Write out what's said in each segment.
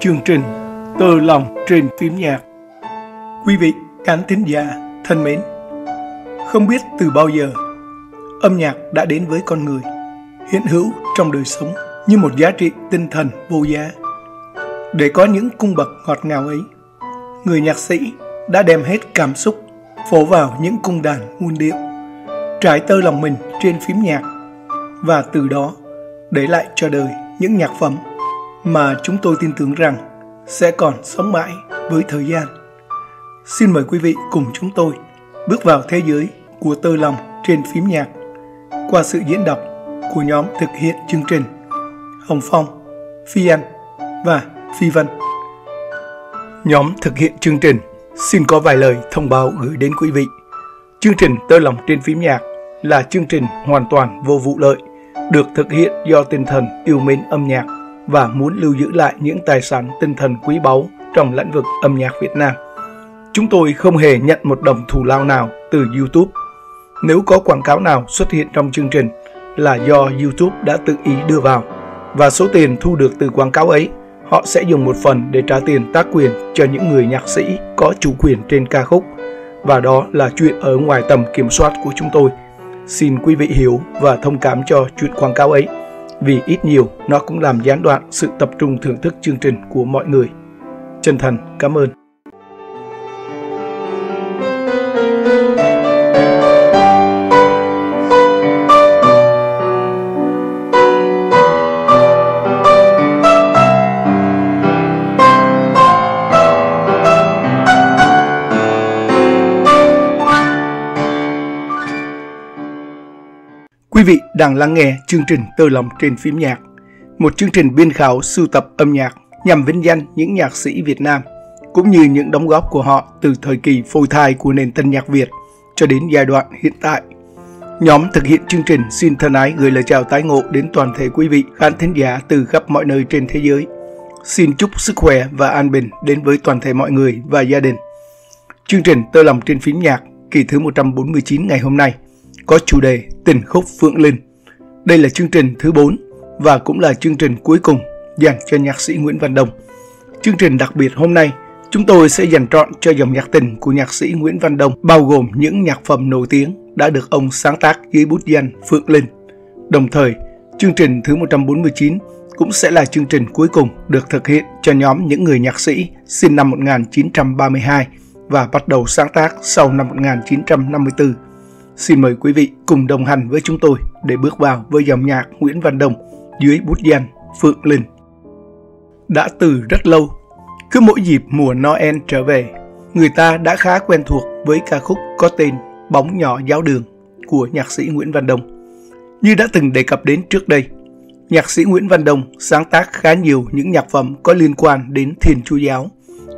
chương trình Tơ lòng trên phím nhạc. Quý vị khán thính giả thân mến, không biết từ bao giờ âm nhạc đã đến với con người, hiện hữu trong đời sống như một giá trị tinh thần vô giá. Để có những cung bậc ngọt ngào ấy, người nhạc sĩ đã đem hết cảm xúc phổ vào những cung đàn muôn điệu, trải tơ lòng mình trên phím nhạc và từ đó để lại cho đời những nhạc phẩm mà chúng tôi tin tưởng rằng sẽ còn sống mãi với thời gian. Xin mời quý vị cùng chúng tôi bước vào thế giới của tơ lòng trên phím nhạc qua sự diễn đọc của nhóm thực hiện chương trình Hồng Phong, Phi Anh và Phi Vân. Nhóm thực hiện chương trình xin có vài lời thông báo gửi đến quý vị. Chương trình Tơ lòng trên phím nhạc là chương trình hoàn toàn vô vụ lợi, được thực hiện do tinh thần yêu mến âm nhạc và muốn lưu giữ lại những tài sản tinh thần quý báu trong lĩnh vực âm nhạc Việt Nam. Chúng tôi không hề nhận một đồng thù lao nào từ YouTube. Nếu có quảng cáo nào xuất hiện trong chương trình là do YouTube đã tự ý đưa vào, và số tiền thu được từ quảng cáo ấy, họ sẽ dùng một phần để trả tiền tác quyền cho những người nhạc sĩ có chủ quyền trên ca khúc và đó là chuyện ở ngoài tầm kiểm soát của chúng tôi. Xin quý vị hiểu và thông cảm cho chuyện quảng cáo ấy vì ít nhiều, nó cũng làm gián đoạn sự tập trung thưởng thức chương trình của mọi người. Chân thành cảm ơn. Quý vị đang lắng nghe chương trình Tơ lòng trên phím nhạc, một chương trình biên khảo sưu tập âm nhạc nhằm vinh danh những nhạc sĩ Việt Nam cũng như những đóng góp của họ từ thời kỳ phôi thai của nền tân nhạc Việt cho đến giai đoạn hiện tại. Nhóm thực hiện chương trình xin thân ái gửi lời chào tái ngộ đến toàn thể quý vị khán thính giả từ khắp mọi nơi trên thế giới. Xin chúc sức khỏe và an bình đến với toàn thể mọi người và gia đình. Chương trình Tơ lòng trên phím nhạc kỳ thứ 149 ngày hôm nay – có chủ đề Tình khúc Phượng Linh. Đây là chương trình thứ 4 và cũng là chương trình cuối cùng dành cho nhạc sĩ Nguyễn Văn Đông. Chương trình đặc biệt hôm nay, chúng tôi sẽ dành trọn cho dòng nhạc tình của nhạc sĩ Nguyễn Văn Đông, bao gồm những nhạc phẩm nổi tiếng đã được ông sáng tác dưới bút danh Phượng Linh. Đồng thời, chương trình thứ 149 cũng sẽ là chương trình cuối cùng được thực hiện cho nhóm những người nhạc sĩ sinh năm 1932 và bắt đầu sáng tác sau năm 1954 Xin mời quý vị cùng đồng hành với chúng tôi để bước vào với dòng nhạc Nguyễn Văn Đồng dưới bút danh Phượng Linh. Đã từ rất lâu, cứ mỗi dịp mùa Noel trở về, người ta đã khá quen thuộc với ca khúc có tên Bóng nhỏ giáo đường của nhạc sĩ Nguyễn Văn Đồng. Như đã từng đề cập đến trước đây, nhạc sĩ Nguyễn Văn Đồng sáng tác khá nhiều những nhạc phẩm có liên quan đến Thiên Chúa giáo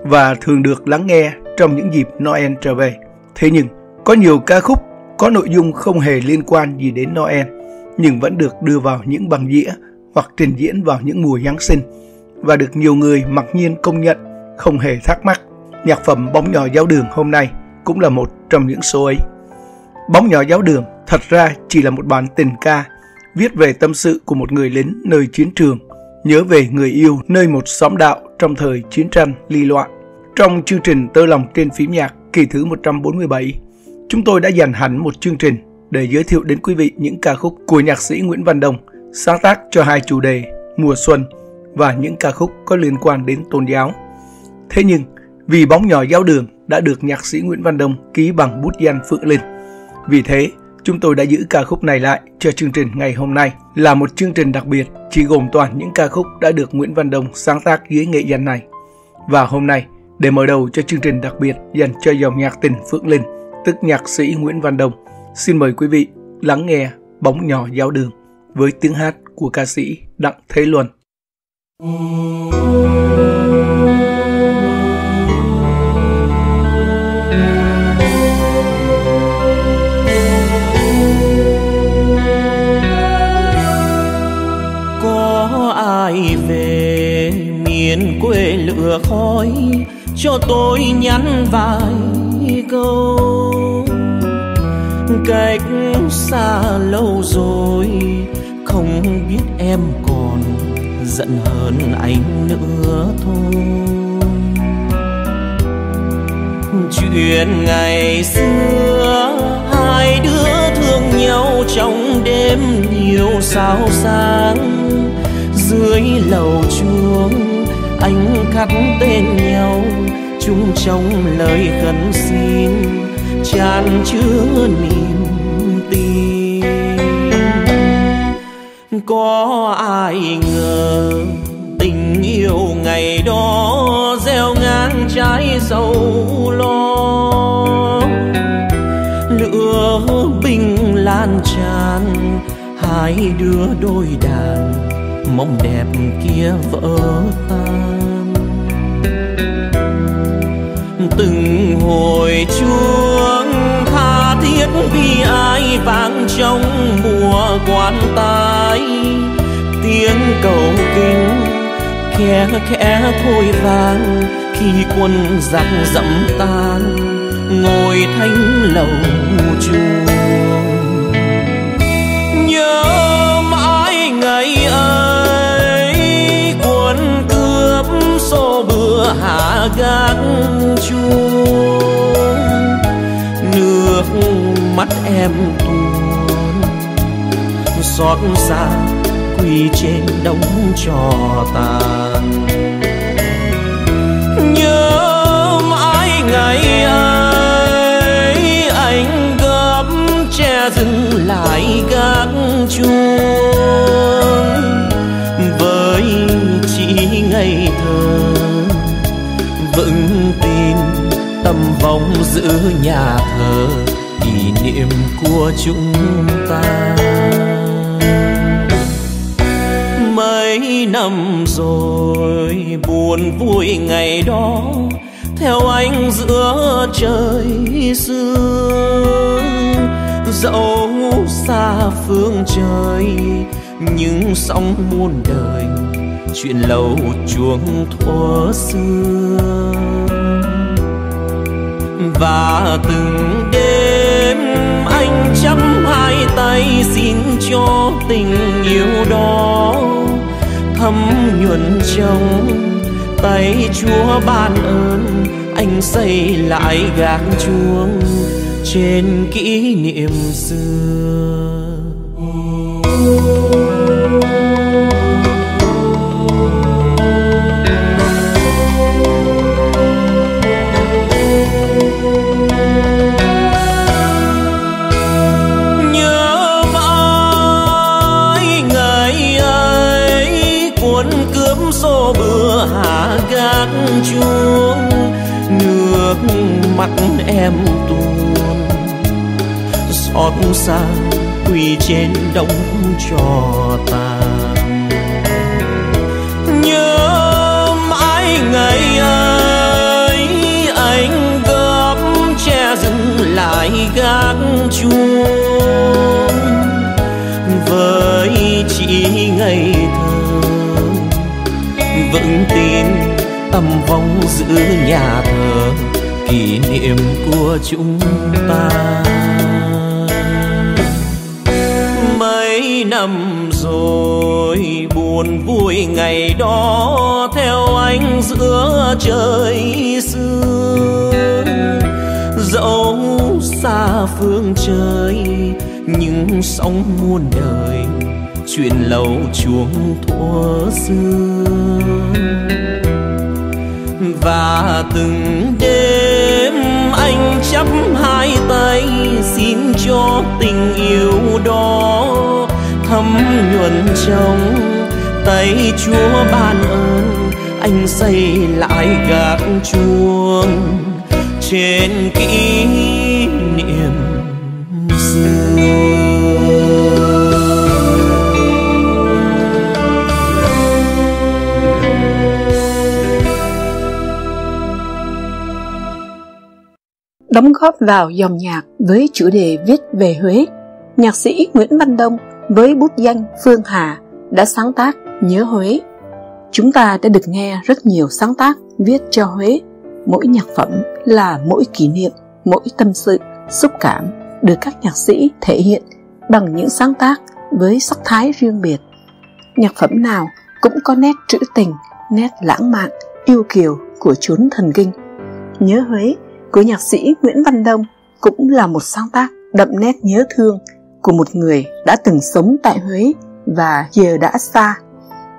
và thường được lắng nghe trong những dịp Noel trở về. Thế nhưng, có nhiều ca khúc có nội dung không hề liên quan gì đến Noel, nhưng vẫn được đưa vào những băng đĩa hoặc trình diễn vào những mùa Giáng sinh và được nhiều người mặc nhiên công nhận không hề thắc mắc. Nhạc phẩm Bóng nhỏ giáo đường hôm nay cũng là một trong những số ấy. Bóng nhỏ giáo đường thật ra chỉ là một bản tình ca viết về tâm sự của một người lính nơi chiến trường, nhớ về người yêu nơi một xóm đạo trong thời chiến tranh ly loạn. Trong chương trình Tơ lòng trên phím nhạc kỳ thứ 147, Chúng tôi đã dành hẳn một chương trình để giới thiệu đến quý vị những ca khúc của nhạc sĩ Nguyễn Văn Đồng sáng tác cho hai chủ đề mùa xuân và những ca khúc có liên quan đến tôn giáo. Thế nhưng, vì bóng nhỏ giáo đường đã được nhạc sĩ Nguyễn Văn Đông ký bằng bút danh Phượng Linh. Vì thế, chúng tôi đã giữ ca khúc này lại cho chương trình ngày hôm nay là một chương trình đặc biệt chỉ gồm toàn những ca khúc đã được Nguyễn Văn Đông sáng tác dưới nghệ danh này. Và hôm nay, để mở đầu cho chương trình đặc biệt dành cho dòng nhạc tình Phượng Linh, tức nhạc sĩ Nguyễn Văn Đông. Xin mời quý vị lắng nghe Bóng nhỏ giáo đường với tiếng hát của ca sĩ Đặng Thế Luân. Có ai về miền quê lửa khói cho tôi nhắn vài câu. Cách xa lâu rồi, không biết em còn giận hơn anh nữa thôi. Chuyện ngày xưa, hai đứa thương nhau trong đêm nhiều sao sáng. Dưới lầu chuông anh khắc tên nhau chung trong lời khấn xin tràn chứa niềm tin. Có ai ngờ tình yêu ngày đó gieo ngang trái sâu lo? Lửa bình lan tràn, hai đứa đôi đàn mong đẹp kia vỡ tan. Hồi chuông tha thiết vì ai vang trong mùa quan tài tiếng cầu kinh khe khẽ thôi vang khi quân giặc dẫm tan, ngồi thanh lầu chuông. Nhớ mãi ngày ấy quân cướp xô bừa hạ gác chuông. Em tuôn xót xa quỳ trên đống trò tàn. Nhớ mãi ngày ấy, anh gấp che dừng lại gác chuông. Với chị ngây thơ, vững tin tâm vọng giữ nhà thờ niệm của chúng ta. Mấy năm rồi, buồn vui ngày đó, theo anh giữa trời sương. Dẫu xa phương trời nhưng sóng muôn đời, chuyện lâu chuông thuở xưa. Và từng đêm anh chắp hai tay xin cho tình yêu đó. Thấm nhuần trong tay chúa ban ơn, anh xây lại gác chuông trên kỷ niệm xưa. Đóng cho ta. Tàn nhớ mãi ngày ấy, anh gấp che dừng lại gác chuông. Với chị ngày thơ, vững tin tâm vong giữ nhà thờ, kỷ niệm của chúng ta. Năm rồi, buồn vui ngày đó theo anh giữa trời sương. Dẫu xa phương trời nhưng sóng muôn đời, chuyện lâu chuông thua xưa. Và từng đêm anh chắp hai tay xin cho tình yêu đó thấm nhuần trong tay chúa ban ơn. Anh xây lại gác chuông trên kỷ niệm xưa đóng góp vào dòng nhạc với chủ đề viết về Huế, nhạc sĩ Nguyễn Văn Đông với bút danh Phương Hà đã sáng tác Nhớ Huế. Chúng ta đã được nghe rất nhiều sáng tác viết cho Huế, mỗi nhạc phẩm là mỗi kỷ niệm, mỗi tâm sự, xúc cảm được các nhạc sĩ thể hiện bằng những sáng tác với sắc thái riêng biệt. Nhạc phẩm nào cũng có nét trữ tình, nét lãng mạn, yêu kiều của chốn thần kinh. Nhớ Huế của nhạc sĩ Nguyễn Văn Đông cũng là một sáng tác đậm nét nhớ thương của một người đã từng sống tại Huế và giờ đã xa.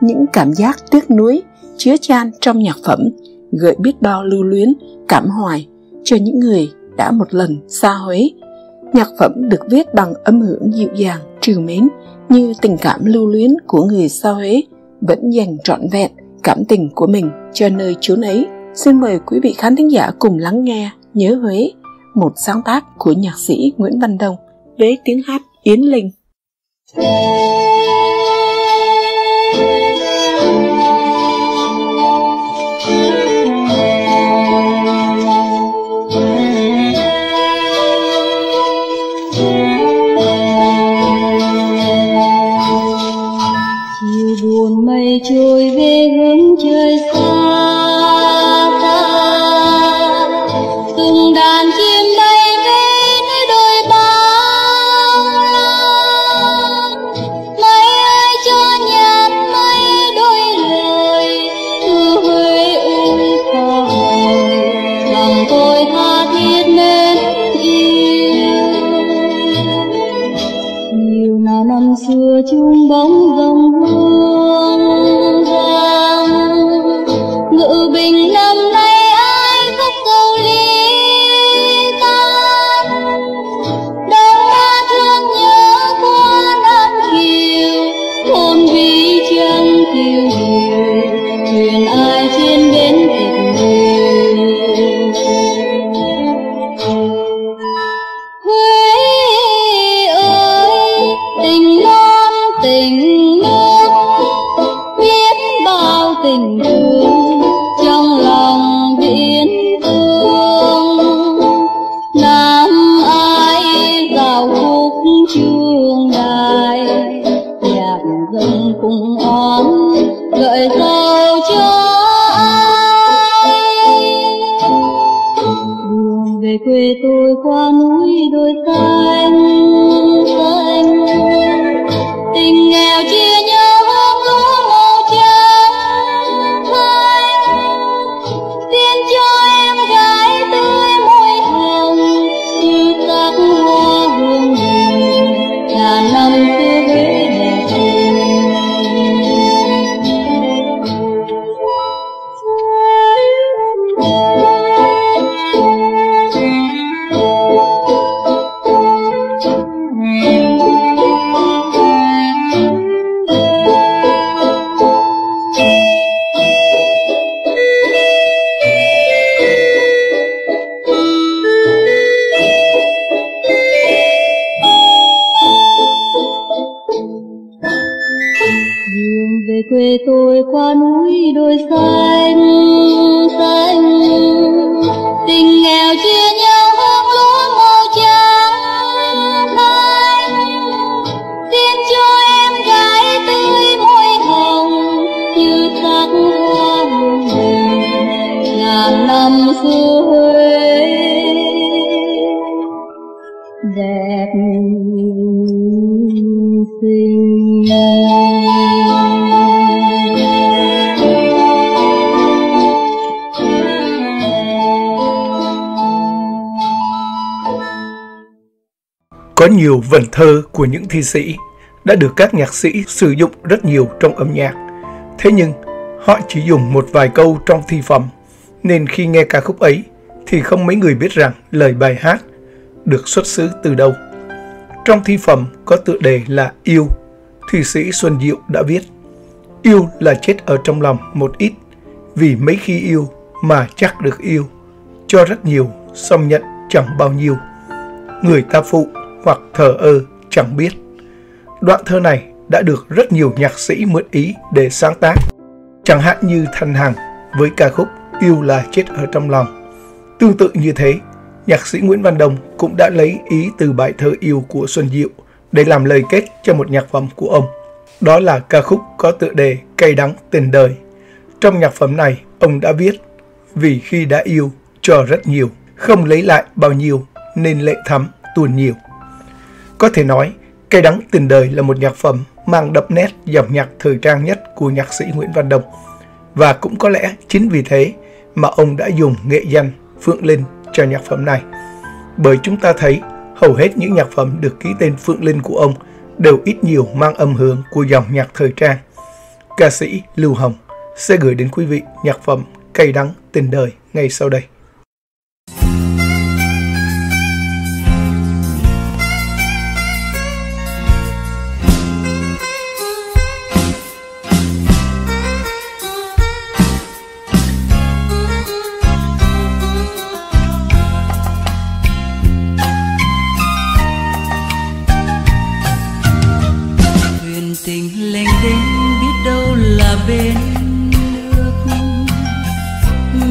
Những cảm giác tiếc nuối chứa chan trong nhạc phẩm gợi biết bao lưu luyến, cảm hoài cho những người đã một lần xa Huế. Nhạc phẩm được viết bằng âm hưởng dịu dàng, trìu mến như tình cảm lưu luyến của người xa Huế vẫn dành trọn vẹn cảm tình của mình cho nơi chốn ấy. Xin mời quý vị khán thính giả cùng lắng nghe Nhớ Huế, một sáng tác của nhạc sĩ Nguyễn Văn Đông với tiếng hát Yến Linh. Chiều buồn mây trôi về hướng trời xa nhiều vần thơ của những thi sĩ đã được các nhạc sĩ sử dụng rất nhiều trong âm nhạc. Thế nhưng, họ chỉ dùng một vài câu trong thi phẩm, nên khi nghe ca khúc ấy thì không mấy người biết rằng lời bài hát được xuất xứ từ đâu. Trong thi phẩm có tựa đề là Yêu, thi sĩ Xuân Diệu đã viết Yêu là chết ở trong lòng một ít, vì mấy khi yêu mà chắc được yêu, cho rất nhiều, xong nhận chẳng bao nhiêu. Người ta phụ hoặc thờ ơ chẳng biết. Đoạn thơ này đã được rất nhiều nhạc sĩ mượn ý để sáng tác, chẳng hạn như Thanh Hằng với ca khúc Yêu là chết ở trong lòng. Tương tự như thế, nhạc sĩ Nguyễn Văn Đồng cũng đã lấy ý từ bài thơ yêu của Xuân Diệu để làm lời kết cho một nhạc phẩm của ông. Đó là ca khúc có tựa đề Cây đắng tình đời. Trong nhạc phẩm này, ông đã viết Vì khi đã yêu, cho rất nhiều, không lấy lại bao nhiêu, nên lệ thắm tuôn nhiều. Có thể nói, Cây đắng tình đời là một nhạc phẩm mang đậm nét dòng nhạc thời trang nhất của nhạc sĩ Nguyễn Văn Đông. Và cũng có lẽ chính vì thế mà ông đã dùng nghệ danh Phượng Linh cho nhạc phẩm này. Bởi chúng ta thấy hầu hết những nhạc phẩm được ký tên Phượng Linh của ông đều ít nhiều mang âm hưởng của dòng nhạc thời trang. Ca sĩ Lưu Hồng sẽ gửi đến quý vị nhạc phẩm Cây đắng tình đời ngay sau đây. Tình lẻn đến biết đâu là bên nước,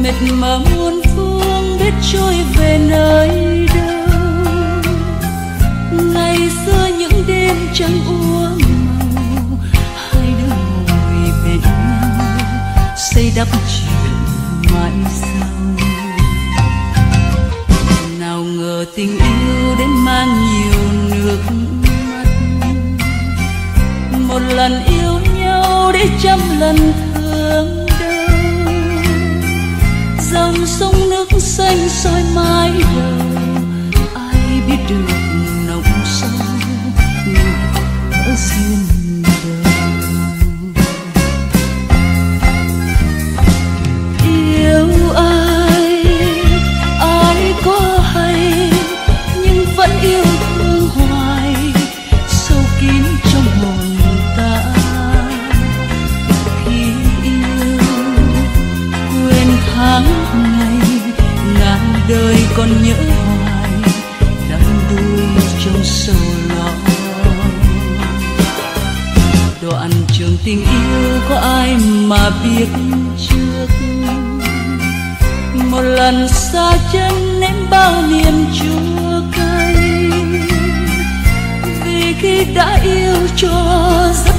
mệt mà muôn phương biết trôi về nơi đâu. Ngày xưa những đêm trắng úa màu hai đứa ngồi bên nhau xây đắp chuyện mãi sau. Nào ngờ tình yêu đến mang nhiều nước mắt một lần yêu nhau để trăm lần thương đau. dòng sông nước xanh soi mái đầu ai biết được nồng sâu, nhưng lỡ duyên tình yêu có ai mà biết trước? Một lần xa chân ném bao niềm chua cay, vì khi đã yêu cho ra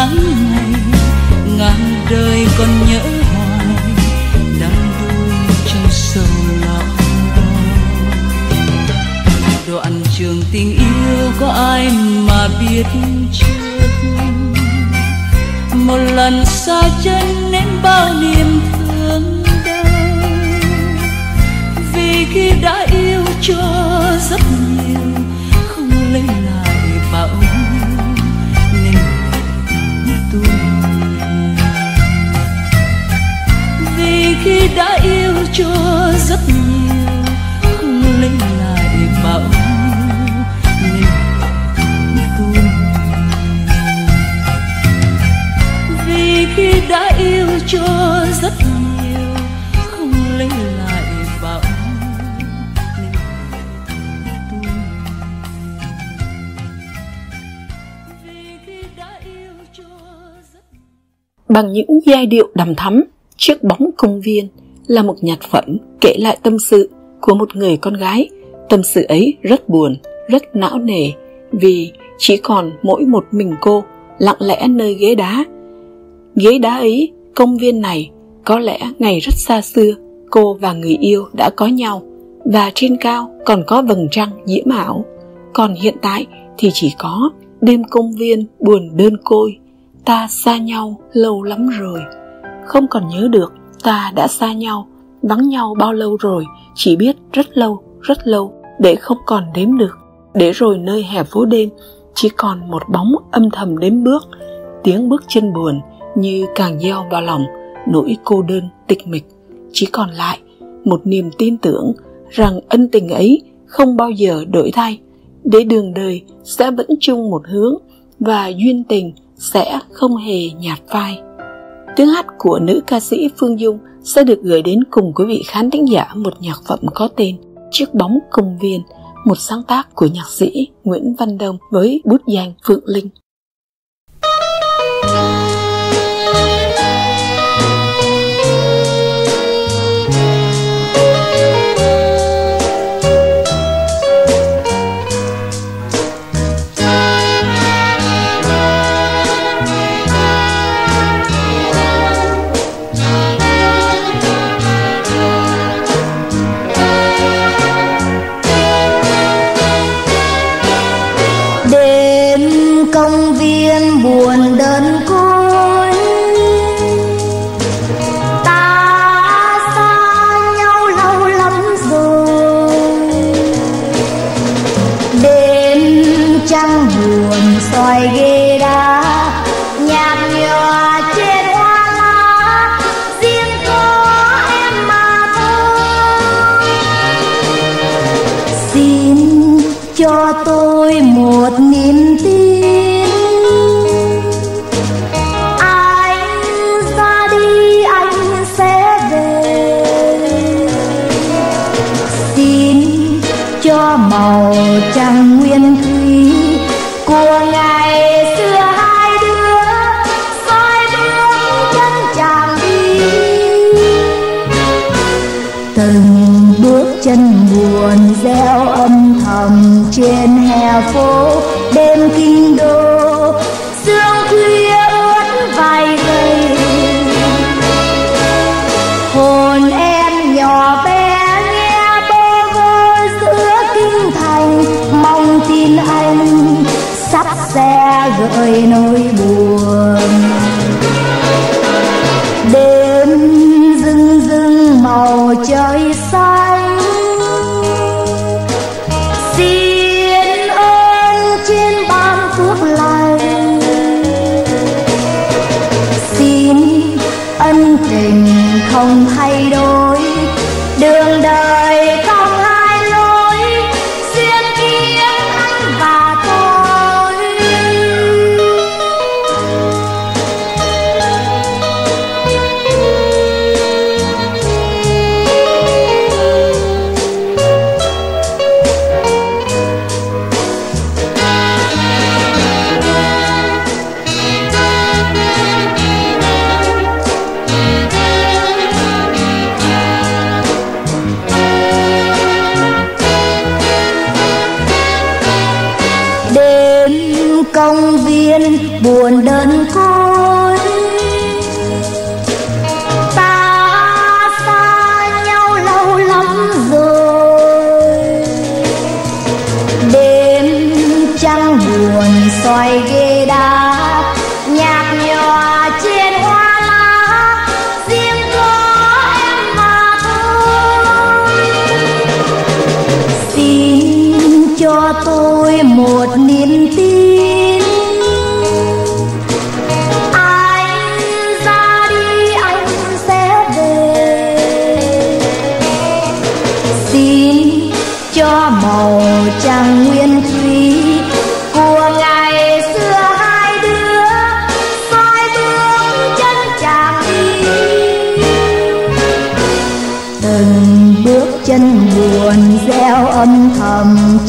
tháng ngày, ngàn đời còn nhớ hoài, đắm đuối trong sầu lòng đoạn trường tình yêu có ai mà biết trước? Một lần xa chân nên bao niềm thương đau. Vì khi đã yêu cho rất nhiều, không lấy lại đã yêu cho rất nhiều, không lấy lại mà ông vì khi đã yêu cho rất bằng những giai điệu đầm thắm trước bóng công viên là một nhạc phẩm kể lại tâm sự của một người con gái. Tâm sự ấy rất buồn, rất não nề, vì chỉ còn mỗi một mình cô lặng lẽ nơi ghế đá. Ghế đá ấy, công viên này, có lẽ ngày rất xa xưa, cô và người yêu đã có nhau, và trên cao còn có vầng trăng diễm ảo. Còn hiện tại thì chỉ có đêm công viên buồn đơn côi, ta xa nhau lâu lắm rồi không còn nhớ được, ta đã xa nhau, vắng nhau bao lâu rồi, chỉ biết rất lâu rất lâu, để không còn đếm được. Để rồi nơi hẹp phố đêm, chỉ còn một bóng âm thầm đếm bước, tiếng bước chân buồn như càng gieo vào lòng, nỗi cô đơn tịch mịch. Chỉ còn lại một niềm tin tưởng rằng ân tình ấy không bao giờ đổi thay, để đường đời sẽ vẫn chung một hướng và duyên tình sẽ không hề nhạt phai tiếng hát của nữ ca sĩ phương dung sẽ được gửi đến cùng quý vị khán thính giả một nhạc phẩm có tên chiếc bóng công viên, một sáng tác của nhạc sĩ nguyễn văn đông với bút danh phượng linh. cho tôi một niềm tin.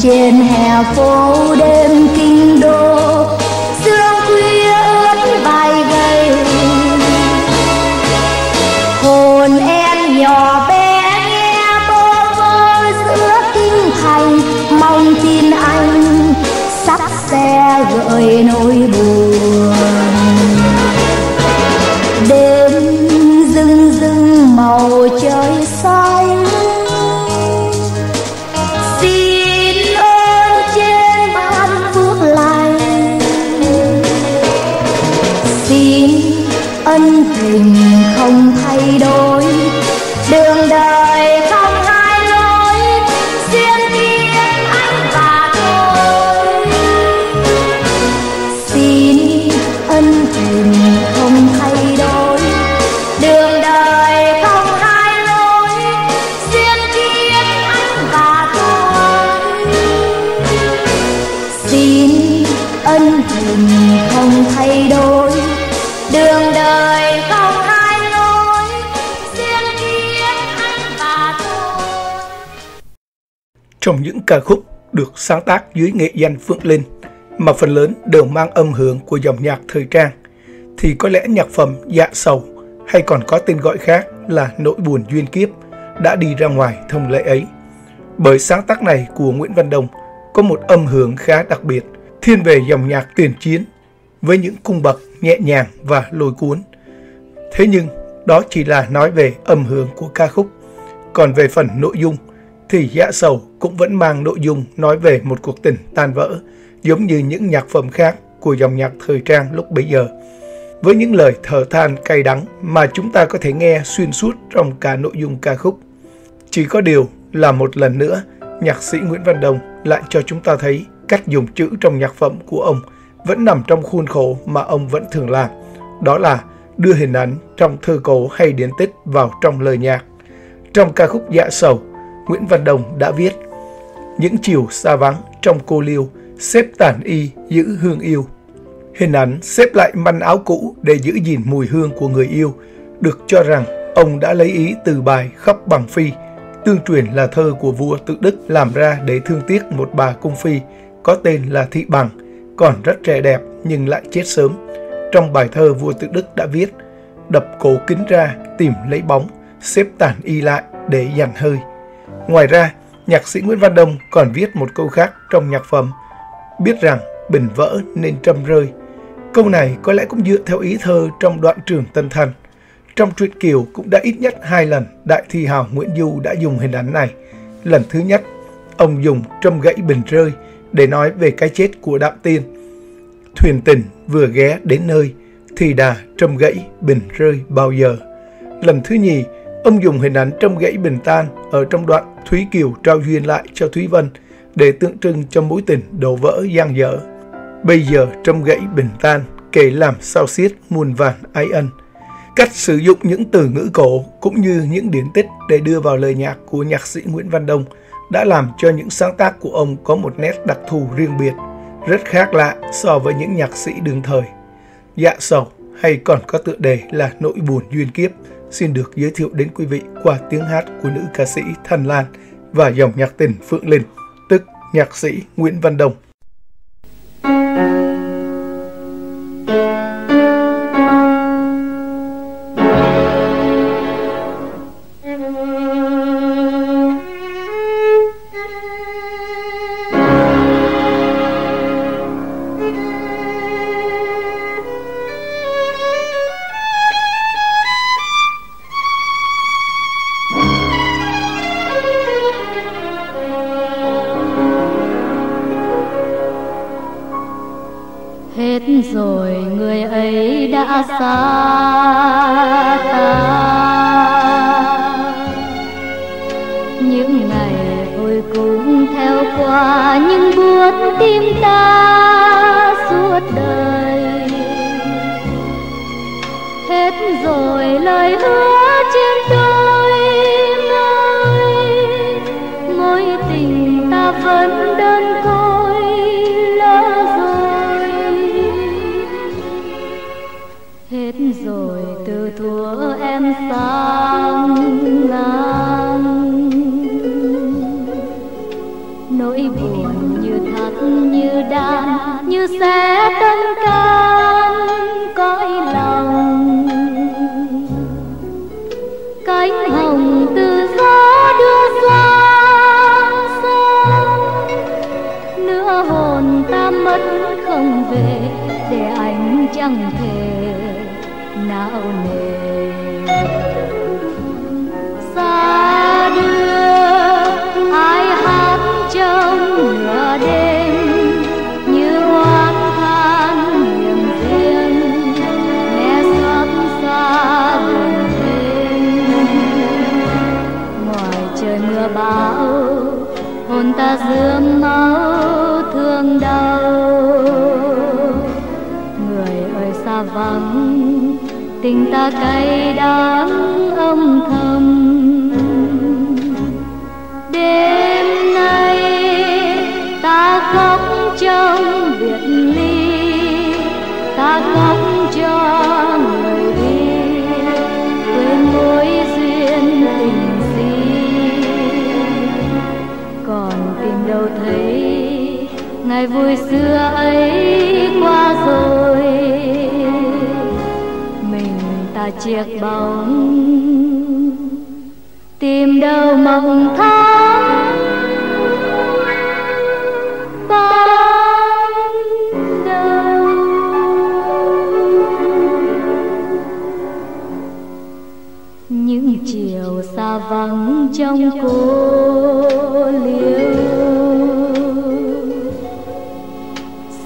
trên hè phố đêm kinh đô, sương khuya ướt bay gầy. Hồn em nhỏ bé nghe bơ vơ giữa kinh thành, mong tin anh sắp xe gợi nỗi buồn. Đêm rưng rưng màu trời xanh trong những ca khúc được sáng tác dưới nghệ danh Phượng Linh mà phần lớn đều mang âm hưởng của dòng nhạc thời trang thì có lẽ nhạc phẩm Dạ Sầu hay còn có tên gọi khác là Nỗi buồn duyên kiếp đã đi ra ngoài thông lệ ấy. Bởi sáng tác này của Nguyễn Văn Đồng có một âm hưởng khá đặc biệt, thiên về dòng nhạc tiền chiến với những cung bậc nhẹ nhàng và lôi cuốn. Thế nhưng đó chỉ là nói về âm hưởng của ca khúc. Còn về phần nội dung thì Dạ Sầu cũng vẫn mang nội dung nói về một cuộc tình tan vỡ giống như những nhạc phẩm khác của dòng nhạc thời trang lúc bấy giờ. Với những lời thở than cay đắng mà chúng ta có thể nghe xuyên suốt trong cả nội dung ca khúc. Chỉ có điều là một lần nữa, nhạc sĩ Nguyễn Văn Đồng lại cho chúng ta thấy cách dùng chữ trong nhạc phẩm của ông vẫn nằm trong khuôn khổ mà ông vẫn thường làm. Đó là đưa hình ảnh trong thơ cổ hay điển tích vào trong lời nhạc. Trong ca khúc Dạ Sầu, Nguyễn Văn Đồng đã viết Những chiều xa vắng trong cô liêu, xếp tàn y giữ hương yêu. Hình ảnh xếp lại manh áo cũ để giữ gìn mùi hương của người yêu, được cho rằng ông đã lấy ý từ bài Khóc bằng phi, tương truyền là thơ của vua tự Đức làm ra để thương tiếc một bà cung phi có tên là Thị Bằng, còn rất trẻ đẹp nhưng lại chết sớm. Trong bài thơ vua tự Đức đã viết, đập cổ kính ra tìm lấy bóng, xếp tàn y lại để dành hơi. Ngoài ra, nhạc sĩ Nguyễn Văn Đông còn viết một câu khác trong nhạc phẩm, biết rằng bình vỡ nên trầm rơi. Câu này có lẽ cũng dựa theo ý thơ trong đoạn trường Tân Thành. Trong truyện Kiều cũng đã ít nhất hai lần đại thi hào Nguyễn Du đã dùng hình ảnh này. Lần thứ nhất, ông dùng trâm gãy bình rơi để nói về cái chết của Đạm Tiên. Thuyền tình vừa ghé đến nơi, thì đà trâm gãy bình rơi bao giờ. Lần thứ nhì, ông dùng hình ảnh trong gãy bình tan ở trong đoạn Thúy Kiều trao duyên lại cho Thúy Vân để tượng trưng cho mối tình đổ vỡ gian dở. Bây giờ trong gãy bình tan, kể làm sao xiết muôn vàn ái ân. Cách sử dụng những từ ngữ cổ cũng như những điển tích để đưa vào lời nhạc của nhạc sĩ Nguyễn Văn Đông đã làm cho những sáng tác của ông có một nét đặc thù riêng biệt, rất khác lạ so với những nhạc sĩ đương thời. Dạ sầu hay còn có tựa đề là Nỗi buồn duyên kiếp xin được giới thiệu đến quý vị qua tiếng hát của nữ ca sĩ Thanh Lan và dòng nhạc tình Phượng Linh, tức nhạc sĩ Nguyễn Văn Đồng.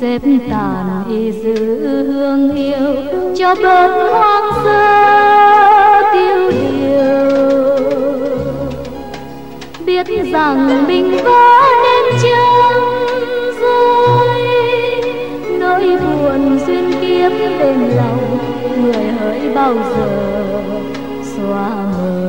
Xếp tàn y giữ hương yêu cho bớt hoang sơ tiêu điều. Biết rằng bình vỡ nên chân rơi? Nỗi buồn duyên kiếp bên lòng người hỡi bao giờ xóa mờ?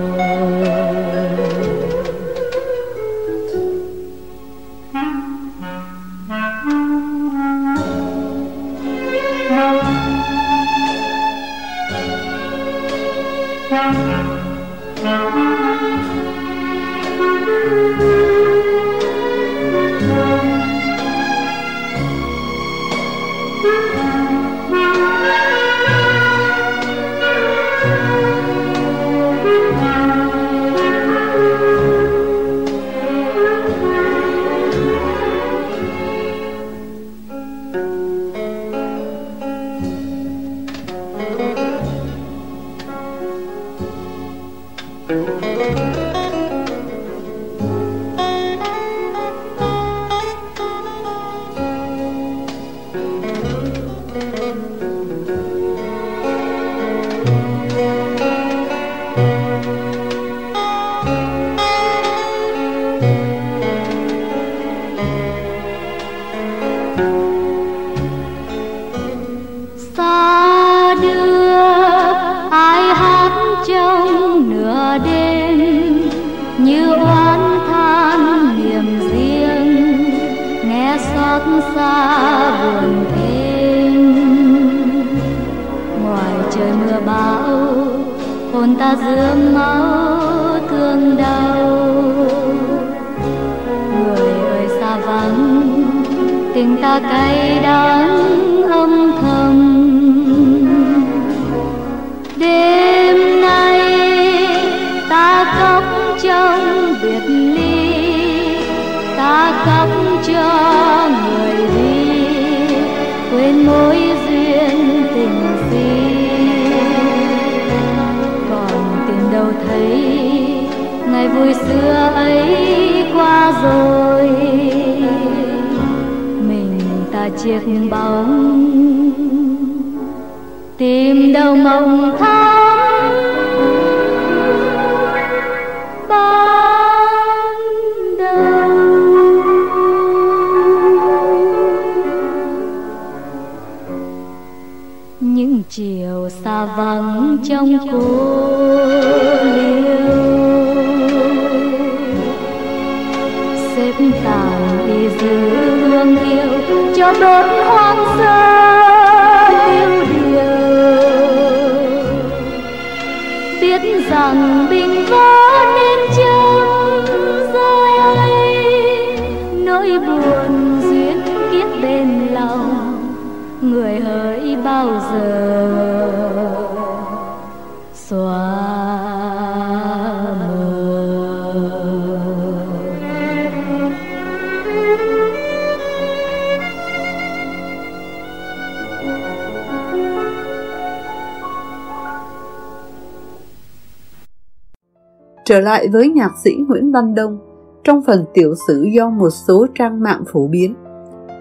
Trở lại với nhạc sĩ Nguyễn Văn Đông, trong phần tiểu sử do một số trang mạng phổ biến,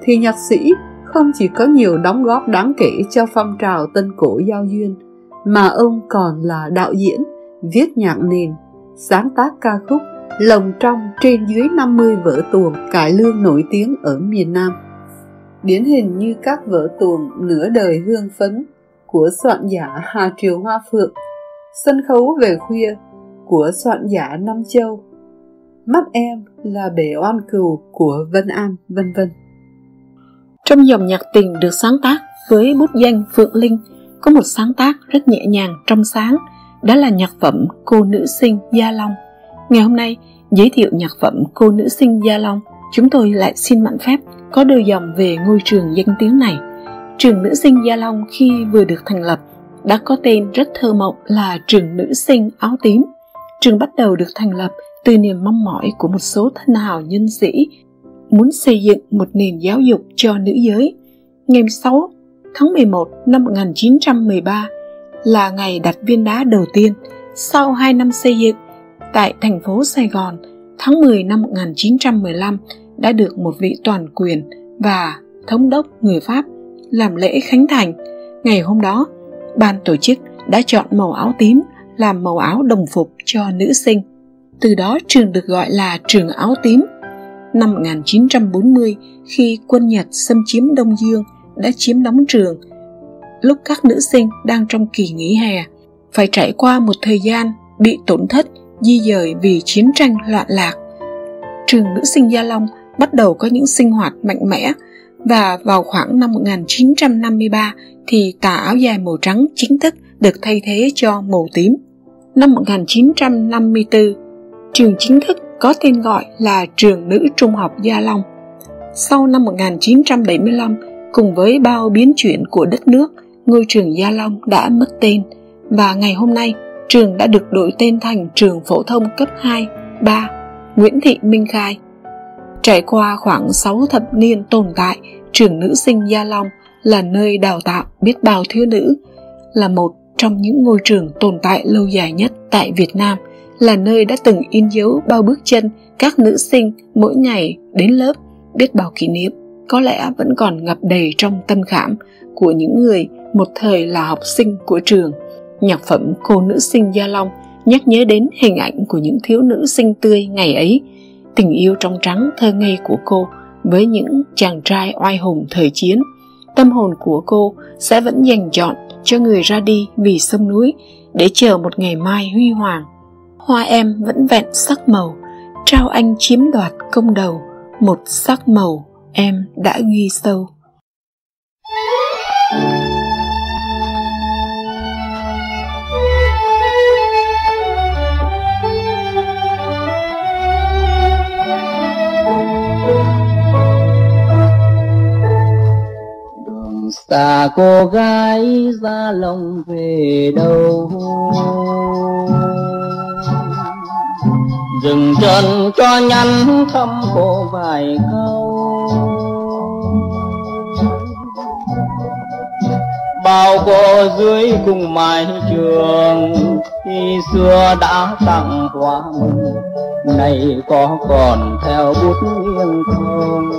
thì nhạc sĩ không chỉ có nhiều đóng góp đáng kể cho phong trào tân cổ giao duyên, mà ông còn là đạo diễn, viết nhạc nền, sáng tác ca khúc, lồng trong trên dưới 50 vở tuồng cải lương nổi tiếng ở miền Nam. Điển hình như các vở tuồng Nửa đời hương phấn của soạn giả Hà Triều Hoa Phượng, Sân khấu về khuya của soạn giả Nam Châu, Mắt em là bể oan cừu của Vân An, vân vân. Trong dòng nhạc tình được sáng tác với bút danh Phượng Linh có một sáng tác rất nhẹ nhàng trong sáng, đó là nhạc phẩm Cô nữ sinh Gia Long. Ngày hôm nay, giới thiệu nhạc phẩm Cô nữ sinh Gia Long, chúng tôi lại xin mạn phép có đôi dòng về ngôi trường danh tiếng này. Trường nữ sinh Gia Long khi vừa được thành lập đã có tên rất thơ mộng là trường nữ sinh áo tím. Trường bắt đầu được thành lập từ niềm mong mỏi của một số thân hào nhân sĩ muốn xây dựng một nền giáo dục cho nữ giới. Ngày 6 tháng 11 năm 1913 là ngày đặt viên đá đầu tiên sau 2 năm xây dựng tại thành phố Sài Gòn tháng 10 năm 1915 đã được một vị toàn quyền và thống đốc người Pháp làm lễ khánh thành. Ngày hôm đó, ban tổ chức đã chọn màu áo tím làm màu áo đồng phục cho nữ sinh. Từ đó trường được gọi là trường áo tím. Năm 1940, khi quân Nhật xâm chiếm Đông Dương đã chiếm đóng trường, lúc các nữ sinh đang trong kỳ nghỉ hè, phải trải qua một thời gian bị tổn thất, di dời vì chiến tranh loạn lạc. Trường nữ sinh Gia Long bắt đầu có những sinh hoạt mạnh mẽ và vào khoảng năm 1953 thì tà áo dài màu trắng chính thức được thay thế cho màu tím. Năm 1954, trường chính thức có tên gọi là Trường Nữ Trung học Gia Long. Sau năm 1975, cùng với bao biến chuyển của đất nước, ngôi trường Gia Long đã mất tên và ngày hôm nay trường đã được đổi tên thành trường phổ thông cấp 2, 3 Nguyễn Thị Minh Khai. Trải qua khoảng 6 thập niên tồn tại, trường nữ sinh Gia Long là nơi đào tạo biết bao thiếu nữ, là một trong những ngôi trường tồn tại lâu dài nhất tại Việt Nam, là nơi đã từng in dấu bao bước chân các nữ sinh mỗi ngày đến lớp biết bao kỷ niệm có lẽ vẫn còn ngập đầy trong tâm khảm của những người một thời là học sinh của trường. Nhạc phẩm Cô nữ sinh Gia Long nhắc nhớ đến hình ảnh của những thiếu nữ xinh tươi ngày ấy, tình yêu trong trắng thơ ngây của cô với những chàng trai oai hùng thời chiến. Tâm hồn của cô sẽ vẫn dành chọn cho người ra đi vì sông núi để chờ một ngày mai huy hoàng. Hoa em vẫn vẹn sắc màu, trao anh chiếm đoạt công đầu, một sắc màu em đã ghi sâu. xa cô gái ra lòng về đâu dừng chân cho nhắn thăm cô vài câu. Bao cô dưới cùng mái trường, khi xưa đã tặng hoa mừng nay có còn theo bút nghiêng không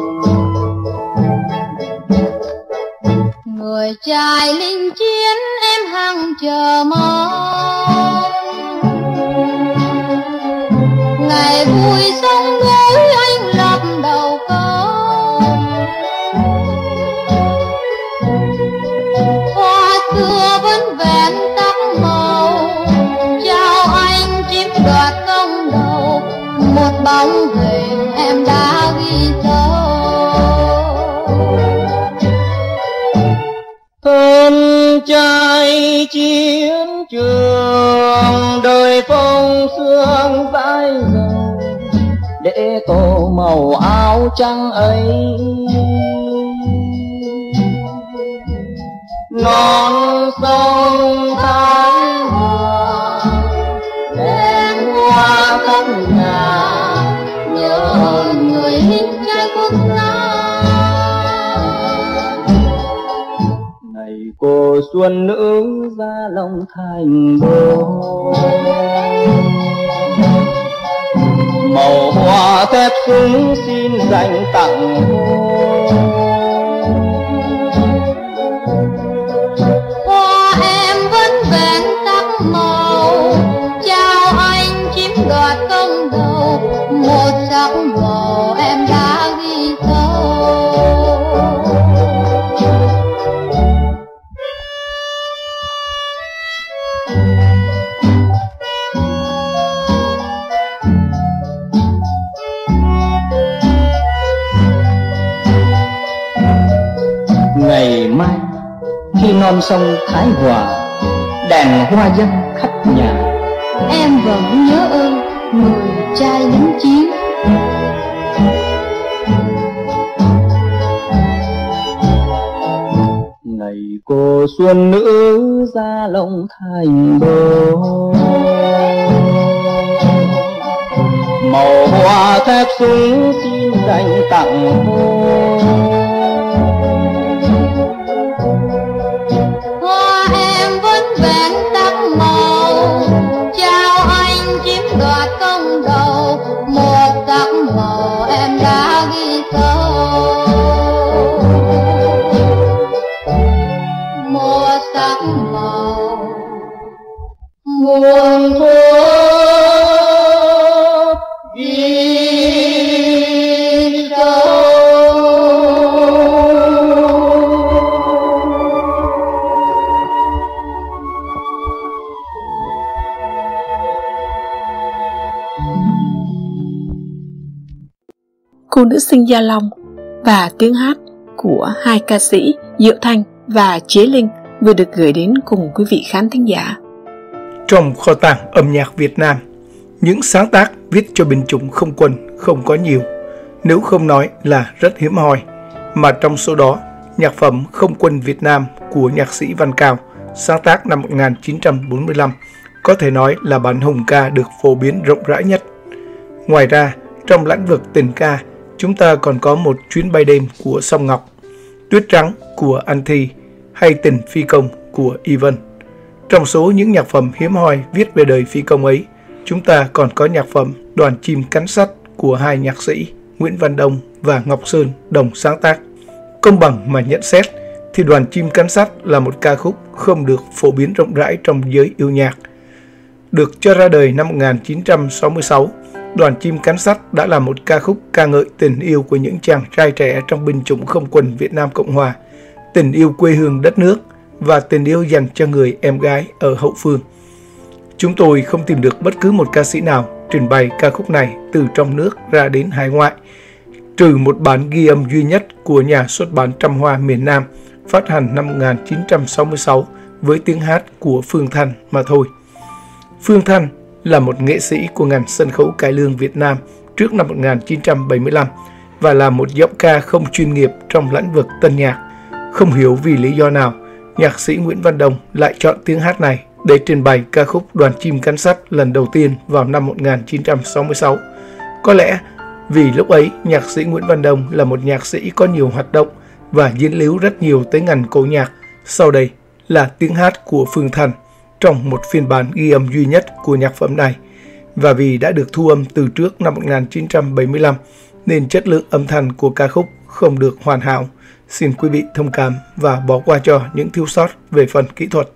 người trai linh chiến em hằng chờ mong. Ngày vui sống gối anh lập đầu câu hoa xưa vẫn vẹn tóc màu chào anh chiếm đoạt công đầu. Một bóng hình em đã ghi dấu. Thân trai chiến trường, đời phong sương dãi để tô màu áo trắng ấy. Non sông thái hòa đèn hoa khắp nhà nhớ người lính trai quốc gia cô xuân nữ ra lòng thành đô màu hoa thép súng xin dành tặng cô. non sông Thái Hòa Đàn hoa dân khắp nhà. Em vẫn nhớ ơn người trai lính chiến. Ngày cô xuân nữ ra lòng thành đô Màu hoa thép súng xin dành tặng cô. Sinh Gia Long và tiếng hát của hai ca sĩ Diệu Thanh và Chế Linh vừa được gửi đến cùng quý vị khán thính giả. Trong kho tàng âm nhạc Việt Nam, những sáng tác viết cho binh chủng không quân không có nhiều, nếu không nói là rất hiếm hoi, mà trong số đó, nhạc phẩm Không quân Việt Nam của nhạc sĩ Văn Cao sáng tác năm 1945 có thể nói là bản hùng ca được phổ biến rộng rãi nhất. Ngoài ra, trong lĩnh vực tình ca, chúng ta còn có một chuyến bay đêm của Song Ngọc, Tuyết Trắng của An Thi hay Tình Phi Công của Ivan. Trong số những nhạc phẩm hiếm hoi viết về đời phi công ấy, chúng ta còn có nhạc phẩm Đoàn chim cắn sắt của hai nhạc sĩ Nguyễn Văn Đông và Ngọc Sơn đồng sáng tác. Công bằng mà nhận xét thì Đoàn chim cắn sắt là một ca khúc không được phổ biến rộng rãi trong giới yêu nhạc. Được cho ra đời năm 1966, Đoàn chim cánh sắt đã là một ca khúc ca ngợi tình yêu của những chàng trai trẻ trong binh chủng không quân Việt Nam Cộng Hòa, tình yêu quê hương đất nước và tình yêu dành cho người em gái ở hậu phương. Chúng tôi không tìm được bất cứ một ca sĩ nào trình bày ca khúc này từ trong nước ra đến hải ngoại, trừ một bản ghi âm duy nhất của nhà xuất bản Trăm Hoa miền Nam phát hành năm 1966 với tiếng hát của Phương Thanh mà thôi. Phương Thanh là một nghệ sĩ của ngành sân khấu cải lương Việt Nam trước năm 1975 và là một giọng ca không chuyên nghiệp trong lĩnh vực tân nhạc. Không hiểu vì lý do nào, nhạc sĩ Nguyễn Văn Đồng lại chọn tiếng hát này để trình bày ca khúc Đoàn chim cắn sắt lần đầu tiên vào năm 1966. Có lẽ vì lúc ấy nhạc sĩ Nguyễn Văn Đồng là một nhạc sĩ có nhiều hoạt động và diễn líu rất nhiều tới ngành cổ nhạc. Sau đây là tiếng hát của Phương Thành trong một phiên bản ghi âm duy nhất của nhạc phẩm này. Và vì đã được thu âm từ trước năm 1975 nên chất lượng âm thanh của ca khúc không được hoàn hảo. Xin quý vị thông cảm và bỏ qua cho những thiếu sót về phần kỹ thuật.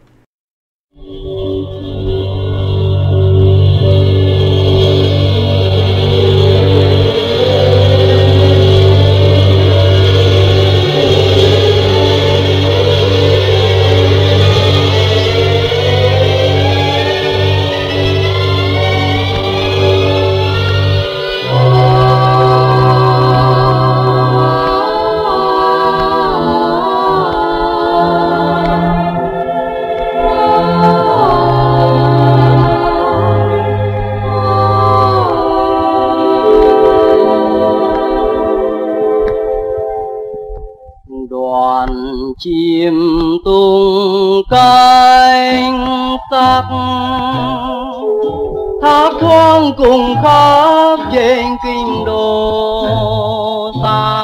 Cùng khắp trên kinh đô xa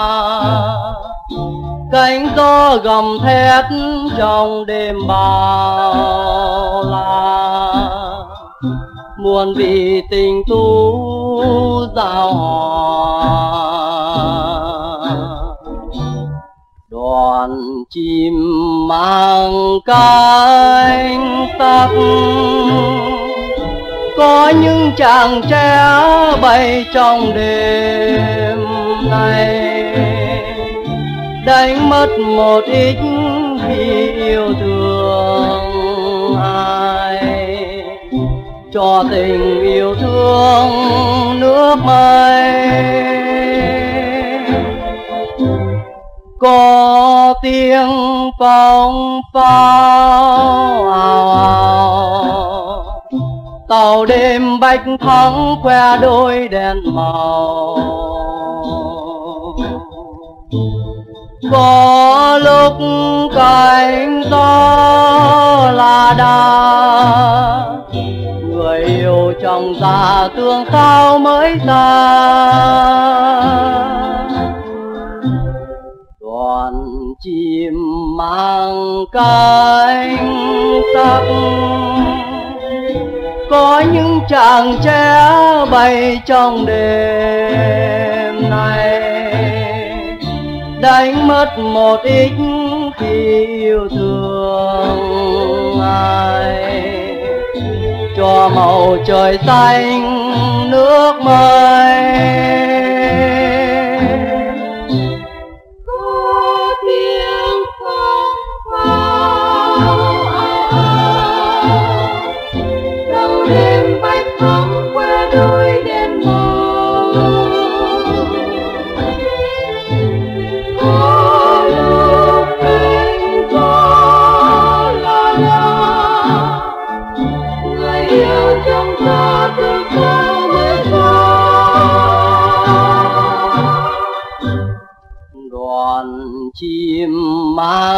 cánh gió gầm thét trong đêm bao la. Muôn vị tình tu giao hòa những tre bay trong đêm nay. Đánh mất một ít khi yêu thương ai. Cho tình yêu thương nước mây. Có tiếng phong pháo bạch thắng que đôi đèn màu. Có lúc cánh gió là đà, người yêu trong già tương sao mới xa đoàn chim mang cánh sắc có những chàng trẻ bay trong đêm này đánh mất một ít khi yêu thương ai. Cho màu trời xanh nước mây.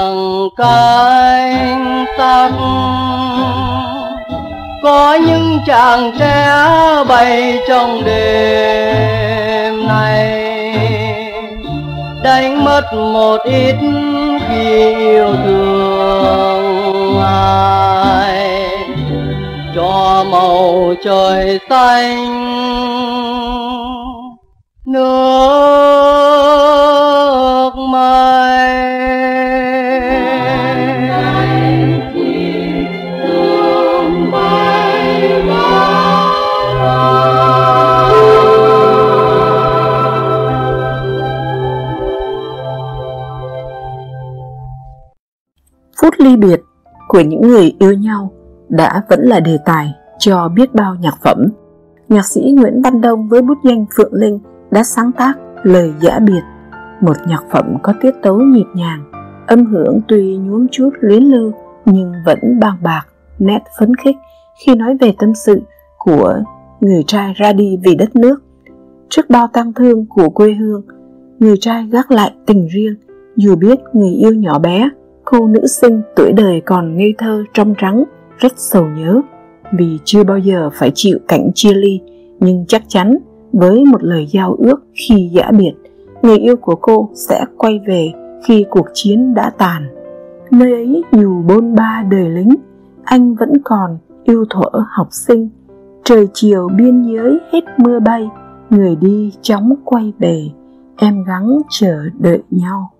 Mang cánh tắt có những chàng trẻ bay trong đêm này đánh mất một ít khi yêu thương ai. Cho màu trời xanh, nước của những người yêu nhau đã vẫn là đề tài cho biết bao nhạc phẩm. Nhạc sĩ Nguyễn Văn Đông với bút danh Phượng Linh đã sáng tác Lời Giã Biệt, một nhạc phẩm có tiết tấu nhịp nhàng, âm hưởng tuy nhuốm chút luyến lưu nhưng vẫn bàng bạc, nét phấn khích khi nói về tâm sự của người trai ra đi vì đất nước. Trước bao tang thương của quê hương, người trai gác lại tình riêng, dù biết người yêu nhỏ bé, cô nữ sinh tuổi đời còn ngây thơ trong trắng, rất sầu nhớ, vì chưa bao giờ phải chịu cảnh chia ly, nhưng chắc chắn với một lời giao ước khi giã biệt, người yêu của cô sẽ quay về khi cuộc chiến đã tàn. Nơi ấy dù bôn ba đời lính, anh vẫn còn yêu thuở học sinh. Trời chiều biên giới hết mưa bay, người đi chóng quay về, em gắng chờ đợi nhau.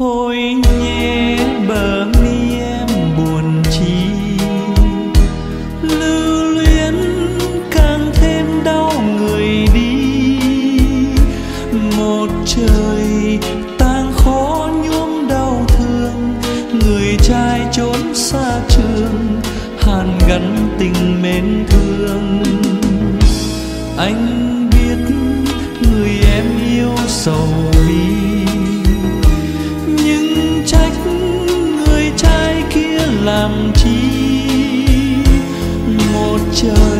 Thôi nhé, bờ mi em buồn chi lưu luyến càng thêm đau người đi. Một trời tang khó nhuốm đau thương, người trai trốn xa trường, hàn gắn tình mến thương. Anh biết người em yêu sầu một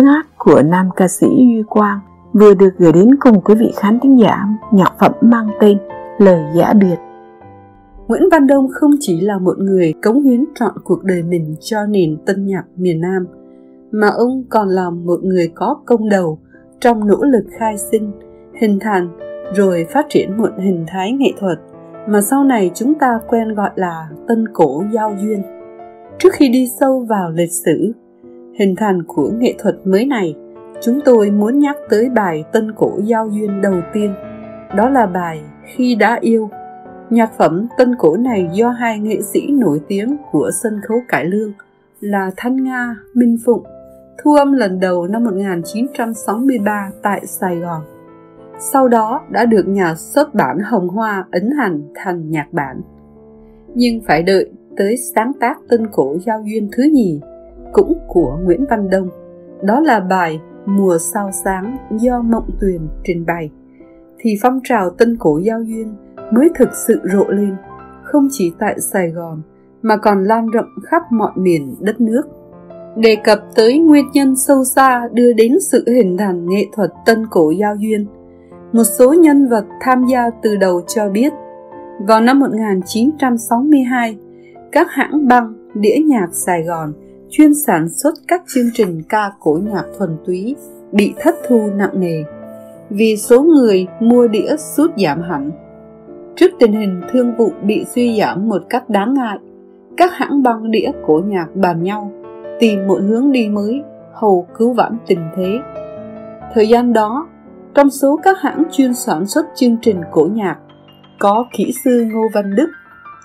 Tiếng hát của nam ca sĩ Duy Quang vừa được gửi đến cùng quý vị khán thính giả nhạc phẩm mang tên Lời Giả Biệt. Nguyễn Văn Đông không chỉ là một người cống hiến trọn cuộc đời mình cho nền tân nhạc miền Nam, mà ông còn là một người có công đầu trong nỗ lực khai sinh, hình thành rồi phát triển một hình thái nghệ thuật mà sau này chúng ta quen gọi là tân cổ giao duyên. Trước khi đi sâu vào lịch sử, hình thành của nghệ thuật mới này, chúng tôi muốn nhắc tới bài tân cổ giao duyên đầu tiên, đó là bài Khi đã yêu. Nhạc phẩm tân cổ này do hai nghệ sĩ nổi tiếng của sân khấu cải lương là Thanh Nga, Minh Phụng, thu âm lần đầu năm 1963 tại Sài Gòn. Sau đó đã được nhà xuất bản Hồng Hoa ấn hành thành nhạc bản. Nhưng phải đợi tới sáng tác tân cổ giao duyên thứ nhì cũng của Nguyễn Văn Đông. Đó là bài Mùa sao sáng do Mộng Tuyền trình bày. Thì phong trào tân cổ giao duyên mới thực sự rộ lên, không chỉ tại Sài Gòn mà còn lan rộng khắp mọi miền đất nước. Đề cập tới nguyên nhân sâu xa đưa đến sự hình thành nghệ thuật tân cổ giao duyên, một số nhân vật tham gia từ đầu cho biết, vào năm 1962, các hãng băng đĩa nhạc Sài Gòn chuyên sản xuất các chương trình ca cổ nhạc thuần túy bị thất thu nặng nề vì số người mua đĩa sút giảm hẳn. Trước tình hình thương vụ bị suy giảm một cách đáng ngại, các hãng băng đĩa cổ nhạc bàn nhau tìm một hướng đi mới hầu cứu vãn tình thế. Thời gian đó, trong số các hãng chuyên sản xuất chương trình cổ nhạc có kỹ sư Ngô Văn Đức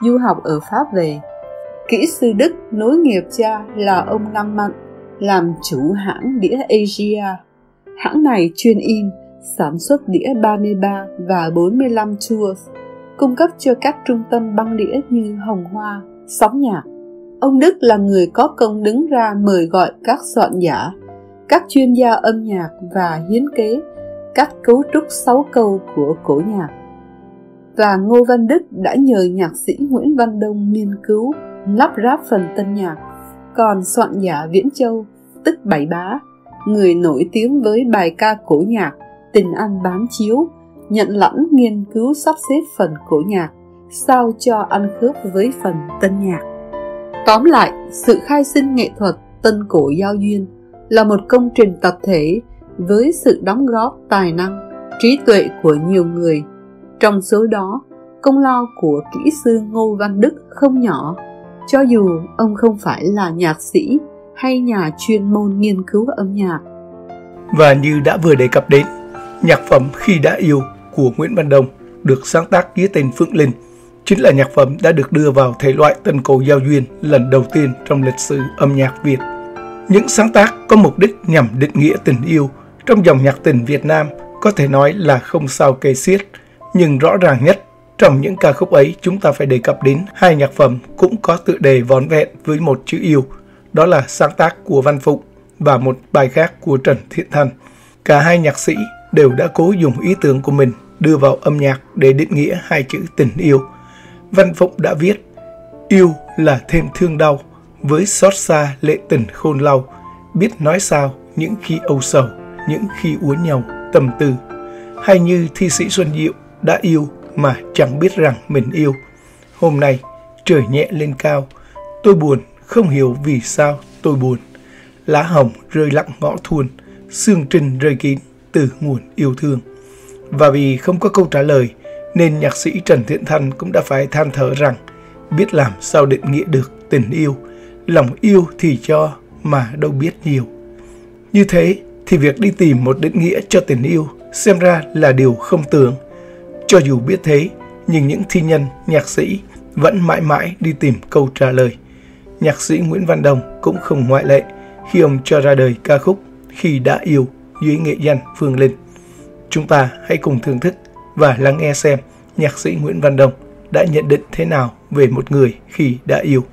du học ở Pháp về Kỹ sư Đức nối nghiệp cha là ông Năng Mặn, làm chủ hãng đĩa Asia. Hãng này chuyên in, sản xuất đĩa 33 và 45 tours, cung cấp cho các trung tâm băng đĩa như Hồng Hoa, Sóng Nhạc. Ông Đức là người có công đứng ra mời gọi các soạn giả các chuyên gia âm nhạc và hiến kế các cấu trúc sáu câu của cổ nhạc. Và Ngô Văn Đức đã nhờ nhạc sĩ Nguyễn Văn Đông nghiên cứu lắp ráp phần tân nhạc, còn soạn giả Viễn Châu, tức Bảy Bá, người nổi tiếng với bài ca cổ nhạc Tình ăn bán chiếu, nhận lãnh nghiên cứu sắp xếp phần cổ nhạc sao cho ăn khớp với phần tân nhạc. Tóm lại, sự khai sinh nghệ thuật tân cổ giao duyên là một công trình tập thể với sự đóng góp tài năng, trí tuệ của nhiều người. Trong số đó, công lao của kỹ sư Ngô Văn Đức không nhỏ, cho dù ông không phải là nhạc sĩ hay nhà chuyên môn nghiên cứu âm nhạc. Và như đã vừa đề cập đến, nhạc phẩm Khi đã yêu của Nguyễn Văn Đồng được sáng tác dưới tên Phượng Linh chính là nhạc phẩm đã được đưa vào thể loại tân cổ giao duyên lần đầu tiên trong lịch sử âm nhạc Việt. Những sáng tác có mục đích nhằm định nghĩa tình yêu trong dòng nhạc tình Việt Nam có thể nói là không sao kể xiết, nhưng rõ ràng nhất trong những ca khúc ấy chúng ta phải đề cập đến hai nhạc phẩm cũng có tựa đề vón vẹn với một chữ yêu, đó là sáng tác của Văn Phụng và một bài khác của Trần Thiện Thành Cả hai nhạc sĩ đều đã cố dùng ý tưởng của mình đưa vào âm nhạc để định nghĩa hai chữ tình yêu. Văn Phụng đã viết Yêu là thêm thương đau, với xót xa lệ tình khôn lau, biết nói sao những khi âu sầu, những khi uốn nhau tâm tư. Hay như thi sĩ Xuân Diệu đã yêu mà chẳng biết rằng mình yêu. Hôm nay, trời nhẹ lên cao, tôi buồn, không hiểu vì sao tôi buồn. Lá hồng rơi lặng ngõ thuôn, xương trình rơi kín từ nguồn yêu thương. Và vì không có câu trả lời, nên nhạc sĩ Trần Thiện Thanh cũng đã phải than thở rằng biết làm sao định nghĩa được tình yêu, lòng yêu thì cho mà đâu biết nhiều. Như thế thì việc đi tìm một định nghĩa cho tình yêu xem ra là điều không tưởng. Cho dù biết thế, nhưng những thi nhân, nhạc sĩ vẫn mãi mãi đi tìm câu trả lời. Nhạc sĩ Nguyễn Văn Đồng cũng không ngoại lệ khi ông cho ra đời ca khúc Khi đã yêu dưới nghệ danh Phương Linh. Chúng ta hãy cùng thưởng thức và lắng nghe xem nhạc sĩ Nguyễn Văn Đồng đã nhận định thế nào về một người khi đã yêu.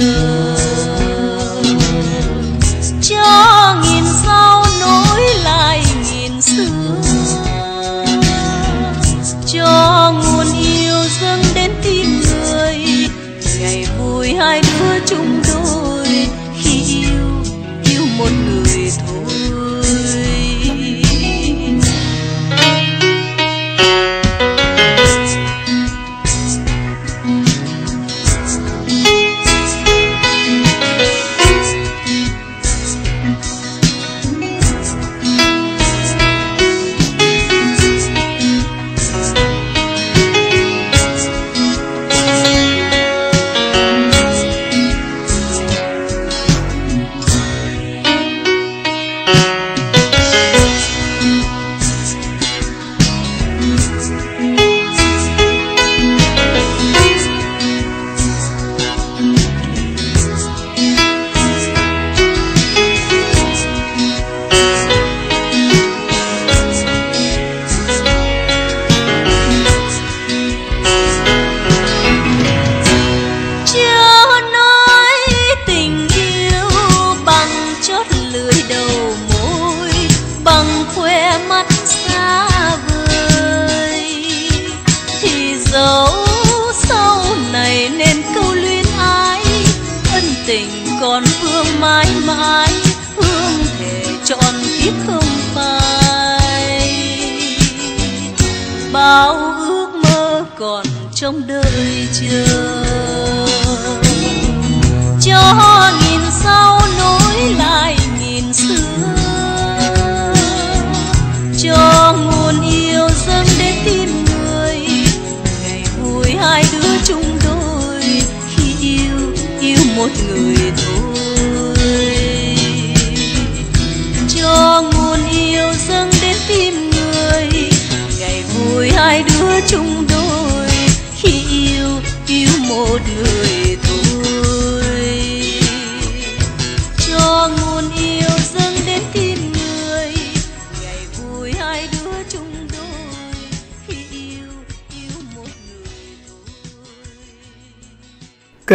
Đợi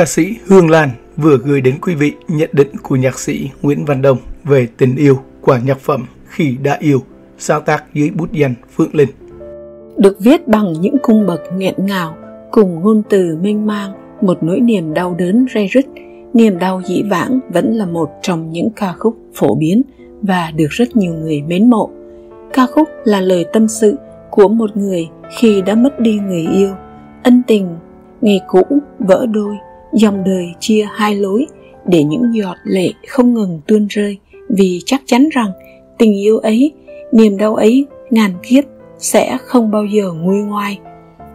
Ca sĩ Hương Lan vừa gửi đến quý vị nhận định của nhạc sĩ Nguyễn Văn Đông về tình yêu của nhạc phẩm Khi đã yêu, sáng tác dưới bút danh Phượng Linh. được viết bằng những cung bậc nghẹn ngào cùng ngôn từ mênh mang một nỗi niềm đau đớn ray rứt. Niềm đau dĩ vãng vẫn là một trong những ca khúc phổ biến và được rất nhiều người mến mộ. Ca khúc là lời tâm sự của một người khi đã mất đi người yêu ân tình ngày cũ vỡ đôi dòng đời chia hai lối để những giọt lệ không ngừng tuôn rơi. Vì chắc chắn rằng tình yêu ấy, niềm đau ấy, ngàn kiếp sẽ không bao giờ nguôi ngoai.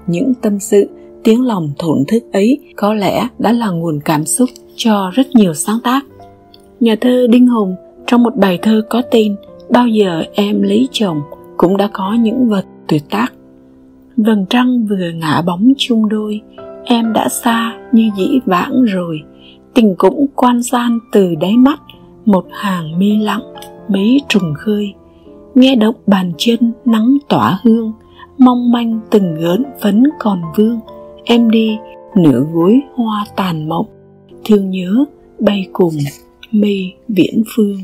Những tâm sự, tiếng lòng thổn thức ấy có lẽ đã là nguồn cảm xúc cho rất nhiều sáng tác. Nhà thơ đinh hùng trong một bài thơ có tên bao giờ em lấy chồng cũng đã có những vật tuyệt tác. Vầng trăng vừa ngã bóng chung đôi em đã xa như dĩ vãng rồi. Tình cũng quan gian từ đáy mắt, một hàng mi lặng, mấy trùng khơi. Nghe động bàn chân nắng tỏa hương, mong manh từng gớn phấn còn vương. Em đi, nửa gối hoa tàn mộng, thương nhớ bay cùng mây viễn phương.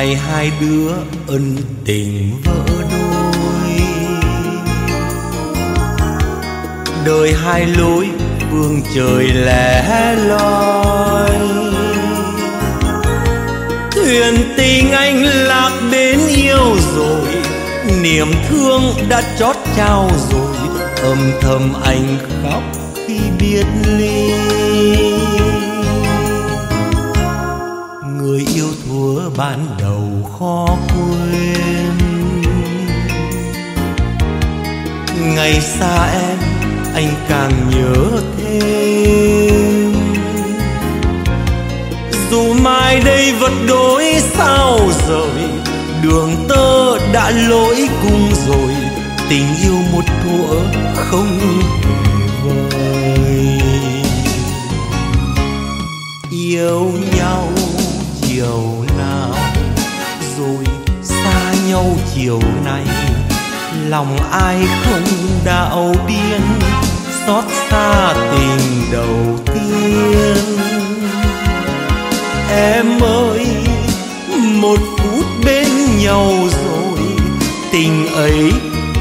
Ngày hai đứa ân tình vỡ đôi. Đời hai lối, phương trời lẻ loi. Thuyền tình anh lạc đến yêu rồi, niềm thương đã chót trao rồi. Âm thầm anh khóc khi biết ly. Thuở ban đầu khó quên. Ngày xa em, anh càng nhớ thêm. Dù mai đây vật đối sao rồi, đường tơ đã lỗi cung rồi, tình yêu một thuở không hề vời. Yêu nhau chiều nào. Rồi xa nhau chiều nay, lòng ai không đạo điên xót xa tình đầu tiên. Em ơi, một phút bên nhau rồi, tình ấy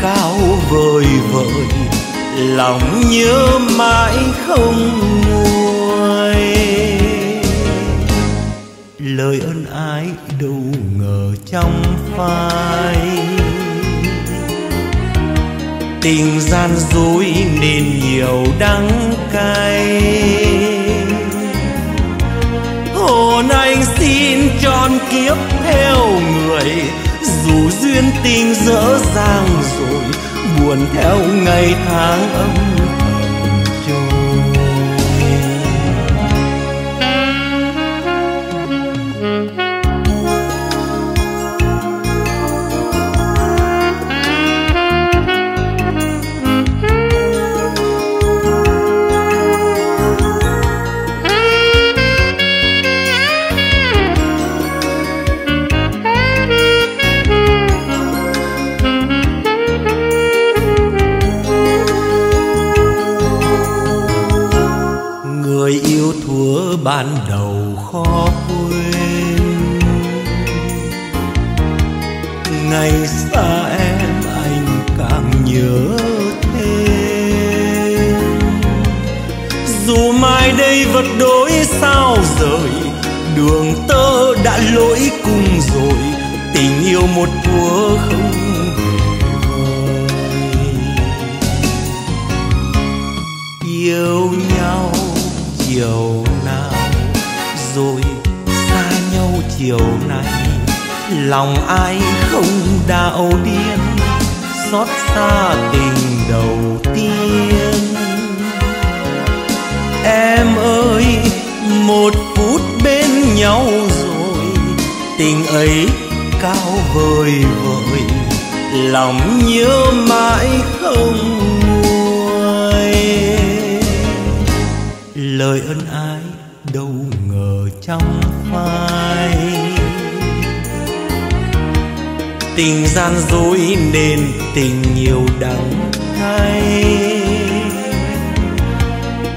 cao vời vợi lòng nhớ mãi không nguôi lời ân ái đâu ngờ trong phai. Tình gian dối nên nhiều đắng cay. Hồn anh xin trọn kiếp theo người, dù duyên tình dở dang rồi, buồn theo ngày tháng âm tình nhiều đắng cay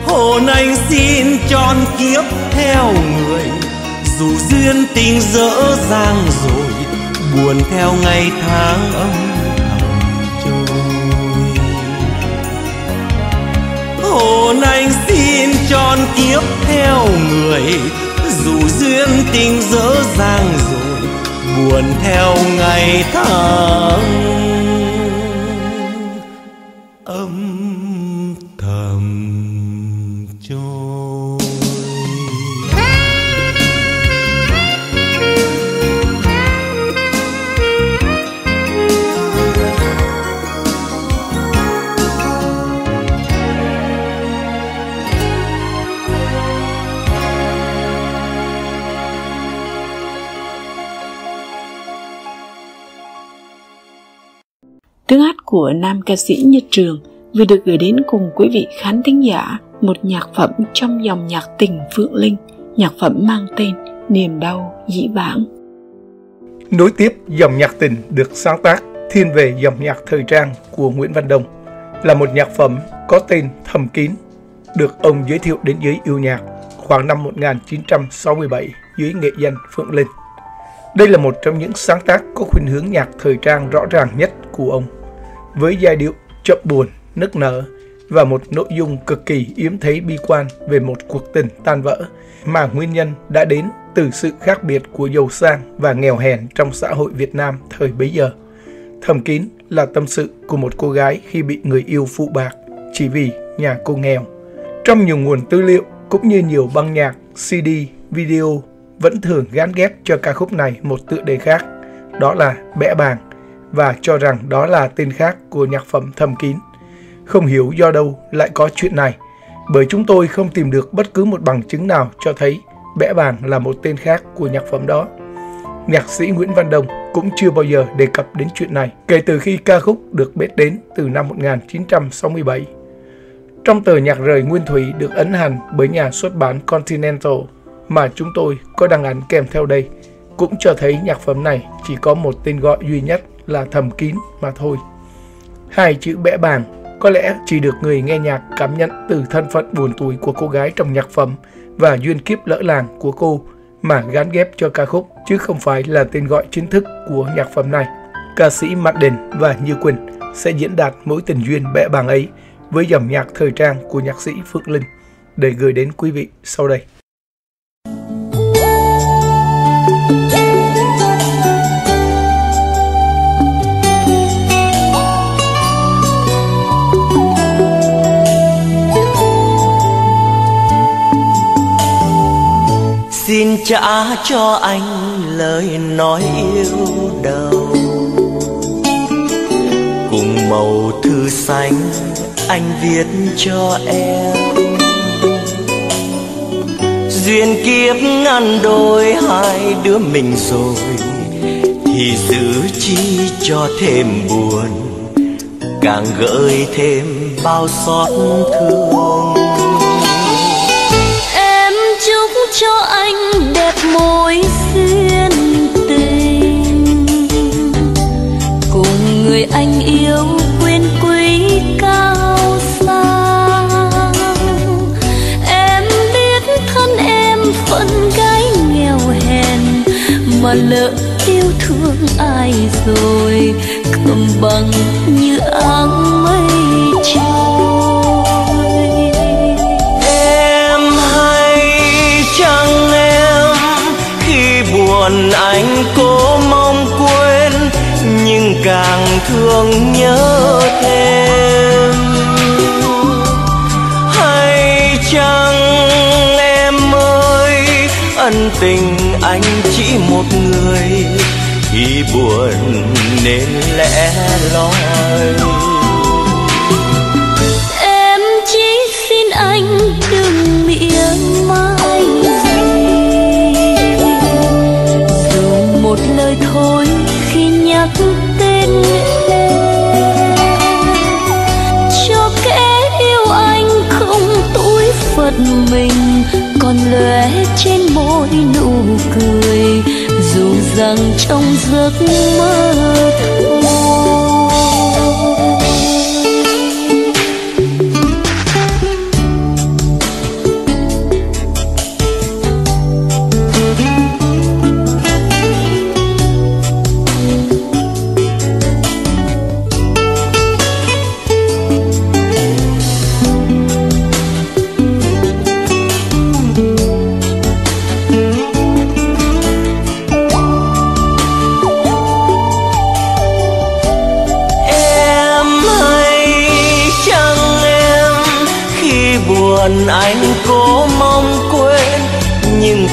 hồn anh xin tròn kiếp theo người, dù duyên tình dở dang rồi, buồn theo ngày tháng âm thầm trôi. hồn anh xin tròn kiếp theo người, dù duyên tình dở dang rồi, buồn theo ngày tháng nam ca sĩ Nhật Trường vừa được gửi đến cùng quý vị khán thính giả một nhạc phẩm trong dòng nhạc tình Phượng Linh, nhạc phẩm mang tên Niềm đau dĩ vãng. Nối tiếp dòng nhạc tình được sáng tác thiên về dòng nhạc thời trang của Nguyễn Văn Đông là một nhạc phẩm có tên Thầm Kín, được ông giới thiệu đến giới yêu nhạc khoảng năm 1967 dưới nghệ danh Phượng Linh. Đây là một trong những sáng tác có khuynh hướng nhạc thời trang rõ ràng nhất của ông với giai điệu chậm buồn, nức nở và một nội dung cực kỳ yếm thấy bi quan về một cuộc tình tan vỡ mà nguyên nhân đã đến từ sự khác biệt của giàu sang và nghèo hèn trong xã hội Việt Nam thời bấy giờ. Thầm kín là tâm sự của một cô gái khi bị người yêu phụ bạc chỉ vì nhà cô nghèo. Trong nhiều nguồn tư liệu cũng như nhiều băng nhạc, CD, video vẫn thường gán ghép cho ca khúc này một tựa đề khác, đó là Bẽ Bàng và cho rằng đó là tên khác của nhạc phẩm thầm kín. Không hiểu do đâu lại có chuyện này, bởi chúng tôi không tìm được bất cứ một bằng chứng nào cho thấy Bẽ Bàng là một tên khác của nhạc phẩm đó. Nhạc sĩ Nguyễn Văn Đông cũng chưa bao giờ đề cập đến chuyện này kể từ khi ca khúc được biết đến từ năm 1967. Trong tờ nhạc rời Nguyên Thủy được ấn hành bởi nhà xuất bản Continental mà chúng tôi có đăng ảnh kèm theo đây cũng cho thấy nhạc phẩm này chỉ có một tên gọi duy nhất là thầm kín mà thôi. Hai chữ bẽ bàng có lẽ chỉ được người nghe nhạc cảm nhận từ thân phận buồn tuổi của cô gái trong nhạc phẩm và duyên kiếp lỡ làng của cô mà gắn ghép cho ca khúc, chứ không phải là tên gọi chính thức của nhạc phẩm này. Ca sĩ Mạn Đình và Như Quỳnh sẽ diễn đạt mối tình duyên bẽ bàng ấy với dòng nhạc thời trang của nhạc sĩ Phượng Linh để gửi đến quý vị sau đây. Xin trả cho anh lời nói yêu đầu. Cùng màu thư xanh anh viết cho em. Duyên kiếp ngăn đôi hai đứa mình rồi, thì giữ chi cho thêm buồn, càng gợi thêm bao xót thương. Em chúc cho anh mối duyên tình. Cùng người anh yêu quên quý cao xa em biết thân em phận gái nghèo hèn, mà lỡ yêu thương ai rồi, cầm bằng như áng mây trôi buồn anh cố mong quên, nhưng càng thương nhớ thêm. Hay chăng em ơi, ân tình anh chỉ một người, khi buồn nên lẽ loi. Em chỉ xin anh đừng miệng mai thôi khi nhắc tên em cho kẻ yêu anh không tủi phận mình, còn lóe trên môi nụ cười, dù rằng trong giấc mơ thôi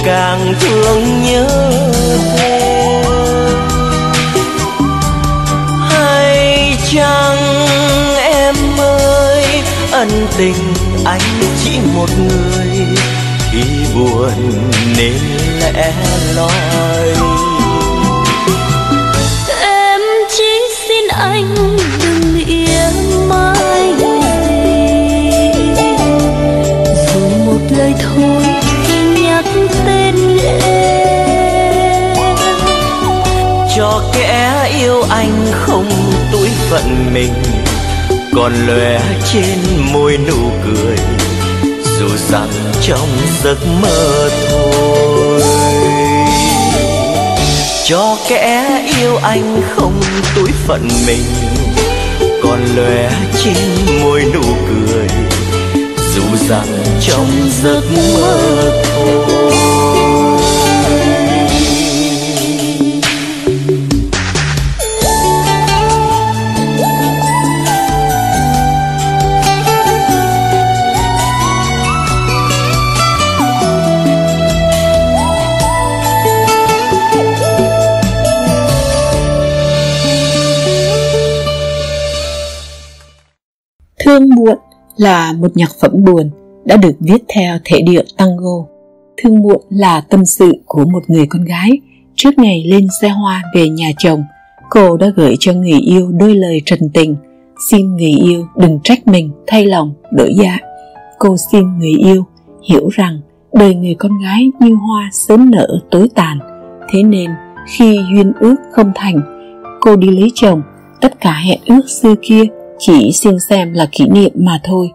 càng thương nhớ thêm. Hay chăng em ơi, ân tình anh chỉ một người, khi buồn nên lẽ loi? Kẻ yêu anh không tuổi phận mình, còn lóe trên môi nụ cười, dù rằng trong giấc mơ thôi. Cho kẻ yêu anh không tuổi phận mình, còn lóe trên môi nụ cười, dù rằng trong giấc mơ thôi. Thương muộn là một nhạc phẩm buồn đã được viết theo thể điệu tango. Thương muộn là tâm sự của một người con gái trước ngày lên xe hoa về nhà chồng. Cô đã gửi cho người yêu đôi lời trần tình, xin người yêu đừng trách mình thay lòng đổi dạ. Cô xin người yêu hiểu rằng đời người con gái như hoa sớm nở tối tàn, thế nên khi duyên ước không thành, cô đi lấy chồng, tất cả hẹn ước xưa kia chỉ xin xem là kỷ niệm mà thôi.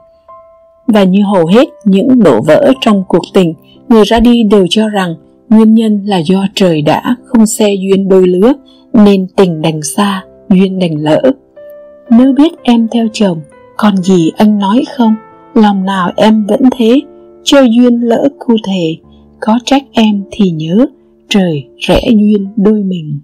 Và như hầu hết những đổ vỡ trong cuộc tình, người ra đi đều cho rằng nguyên nhân là do trời đã không xe duyên đôi lứa nên tình đành xa, duyên đành lỡ. Nếu biết em theo chồng, còn gì anh nói không? Lòng nào em vẫn thế, cho duyên lỡ cụ thể, có trách em thì nhớ, trời rẽ duyên đôi mình.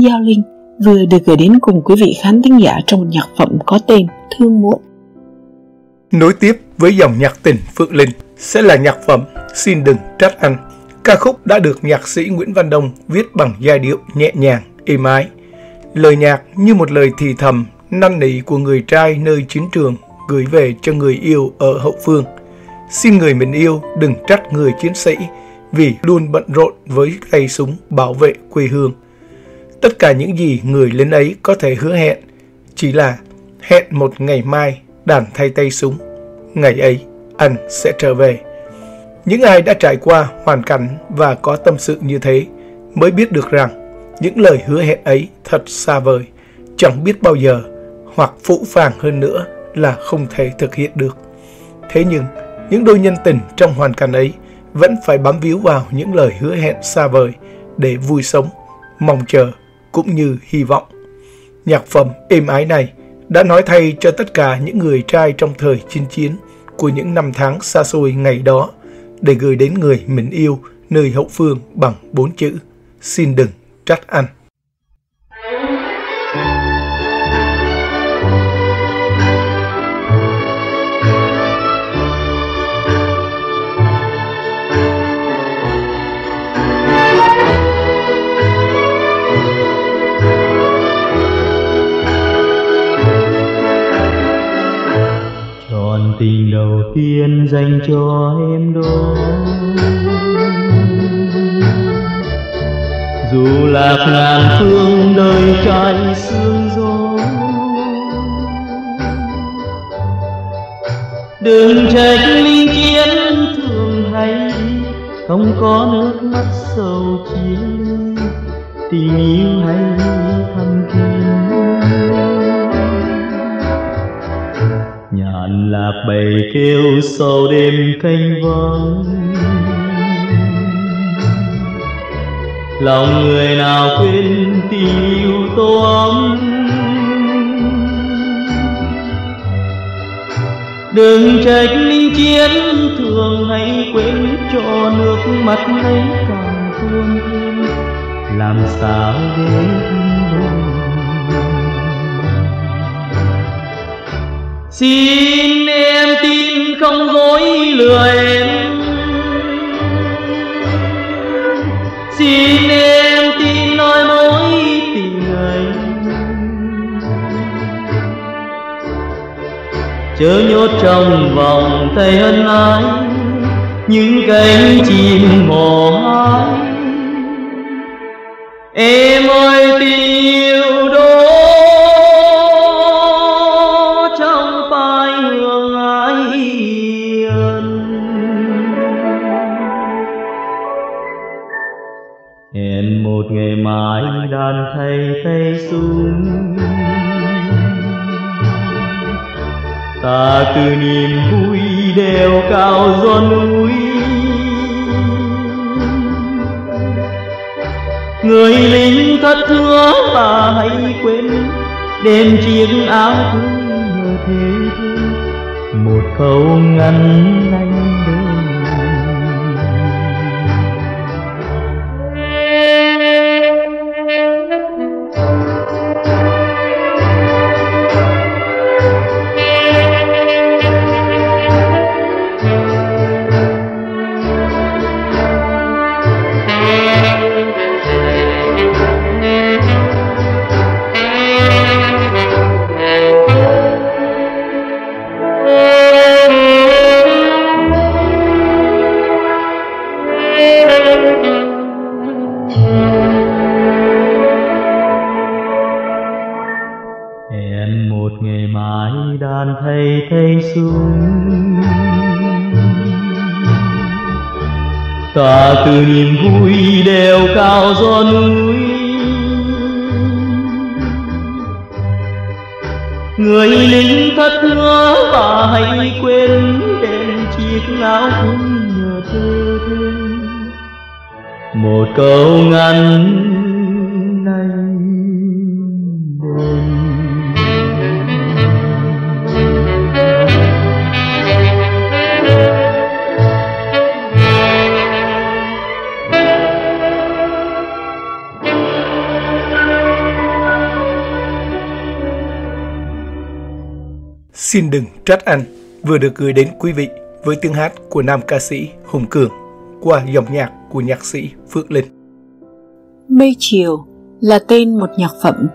Giao Linh vừa được gửi đến cùng quý vị khán thính giả trong một nhạc phẩm có tên Thương Muộn. Nối tiếp với dòng nhạc tình Phượng Linh sẽ là nhạc phẩm Xin đừng trách anh. Ca khúc đã được nhạc sĩ Nguyễn Văn Đông viết bằng giai điệu nhẹ nhàng, êm ái. Lời nhạc như một lời thì thầm, năn nỉ của người trai nơi chiến trường gửi về cho người yêu ở hậu phương. Xin người mình yêu đừng trách người chiến sĩ vì luôn bận rộn với tay súng bảo vệ quê hương. Tất cả những gì người lính ấy có thể hứa hẹn chỉ là hẹn một ngày mai đàn thay tay súng. Ngày ấy, anh sẽ trở về. Những ai đã trải qua hoàn cảnh và có tâm sự như thế mới biết được rằng những lời hứa hẹn ấy thật xa vời, chẳng biết bao giờ hoặc phũ phàng hơn nữa là không thể thực hiện được. Thế nhưng, những đôi nhân tình trong hoàn cảnh ấy vẫn phải bám víu vào những lời hứa hẹn xa vời để vui sống, mong chờ cũng như hy vọng. Nhạc phẩm êm ái này đã nói thay cho tất cả những người trai trong thời chinh chiến của những năm tháng xa xôi ngày đó để gửi đến người mình yêu nơi hậu phương bằng bốn chữ xin đừng trách anh. Dành cho em đó. Dù lạc ngàn phương đời trái sương gió đừng trách linh chiến thường hay, không có nước mắt sầu chiến tình yêu hay là lạc bầy kêu sau đêm canh vắng. Lòng người nào quên tình yêu tô ấm. Đừng trách linh chiến thường hay quên cho nước mắt ấy càng tuôn thêm. Làm sao để xin em tin không dối lừa em xin em tin nói mối tình ấy chớ nhốt trong vòng tay ân ái những cánh chim mò hái em ơi, tình yêu ta từ niềm vui đèo cao gió núi người lính thất hứa ta hãy quên, đêm chiếc áo cưới nhờ thế một câu ngắn anh. Từ niềm vui đều cao gió núi. Người lính thất hứa và hãy quên đèn chiếc áo vui nhờ thơ thêm một câu ngắn Xin đừng trách anh vừa được gửi đến quý vị với tiếng hát của nam ca sĩ Hùng Cường qua dòng nhạc của nhạc sĩ Phước Linh. Mây Chiều là tên một nhạc phẩm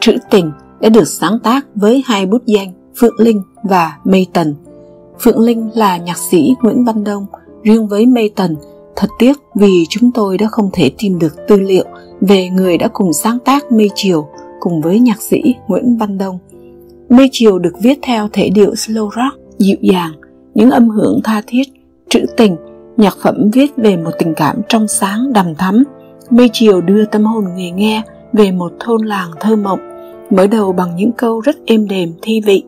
trữ tình đã được sáng tác với hai bút danh Phượng Linh và Mây Tần. Phượng Linh là nhạc sĩ Nguyễn Văn Đông, riêng với Mây Tần, thật tiếc vì chúng tôi đã không thể tìm được tư liệu về người đã cùng sáng tác Mây Chiều cùng với nhạc sĩ Nguyễn Văn Đông. Mây Chiều được viết theo thể điệu slow rock, dịu dàng, những âm hưởng tha thiết, trữ tình, nhạc phẩm viết về một tình cảm trong sáng đầm thắm. Mây Chiều đưa tâm hồn người nghe về một thôn làng thơ mộng, mở đầu bằng những câu rất êm đềm thi vị.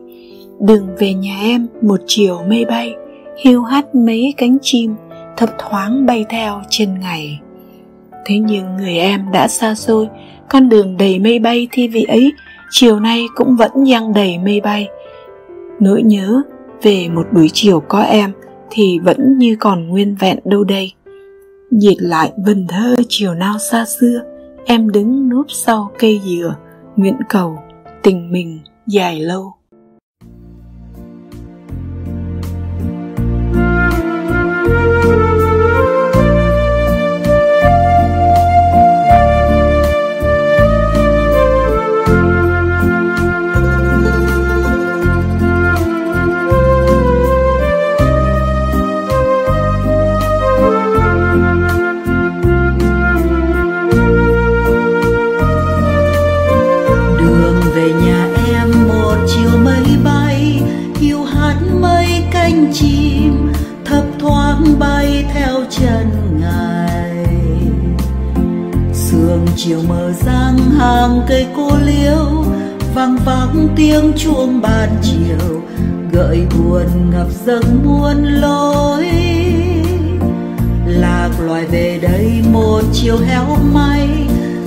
Đừng về nhà em một chiều mây bay, hiu hắt mấy cánh chim, thấp thoáng bay theo trên ngày. Thế nhưng người em đã xa xôi, con đường đầy mây bay thi vị ấy chiều nay cũng vẫn giăng đầy mây bay. Nỗi nhớ về một buổi chiều có em thì vẫn như còn nguyên vẹn đâu đây. Diệt lại vần thơ chiều nào xa xưa, Em đứng núp sau cây dừa, Nguyện cầu tình mình dài lâu. Chiều mờ sang hàng cây cô liễu, vang vắng tiếng chuông ban chiều, gợi buồn ngập dâng muôn lối. Lạc loài về đây một chiều héo may,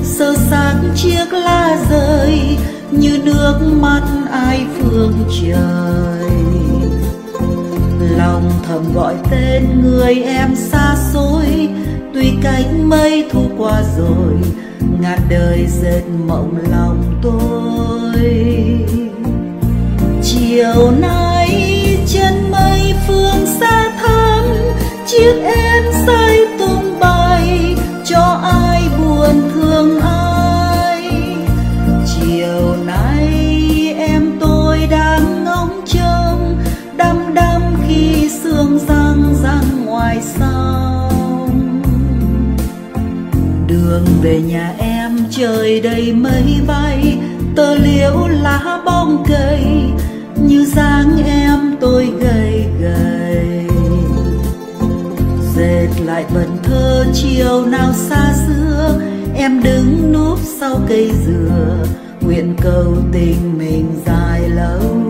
sơ sáng chiếc lá rơi như nước mắt ai phương trời. Lòng thầm gọi tên người em xa xôi, tuy cánh mây thu qua rồi ngàn đời dệt mộng lòng tôi. Chiều nay chân mây phương xa thăm chiếc em xa đường về nhà em, trời đầy mây bay. Tơ liễu lá bóng cây như dáng em tôi gầy gầy. Dệt lại vần thơ chiều nào xa xưa, em đứng núp sau cây dừa, nguyện cầu tình mình dài lâu.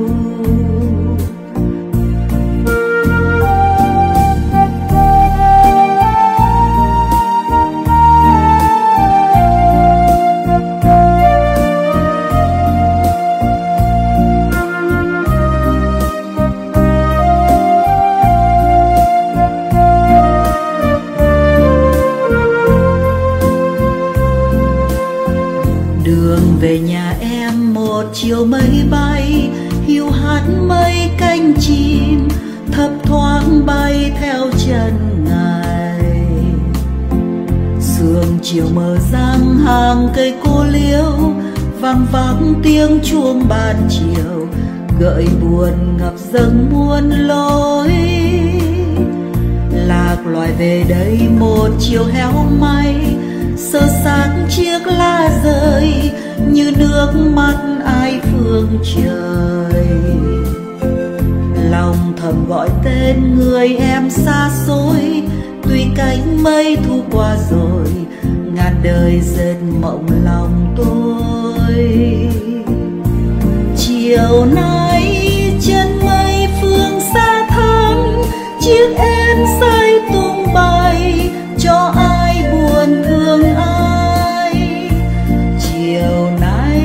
Chiều mờ giang hàng cây cô liễu, vang vang tiếng chuông ban chiều. Gợi buồn ngập dâng muôn lối. Lạc loài về đây một chiều héo may, sơ sát chiếc lá rơi như nước mắt ai phương trời. Lòng thầm gọi tên người em xa xôi, tuy cánh mây thu qua rồi ngàn đời dệt mộng lòng tôi. Chiều nay chân mây phương xa thắm, chiếc em say tung bay, cho ai buồn thương ai? Chiều nay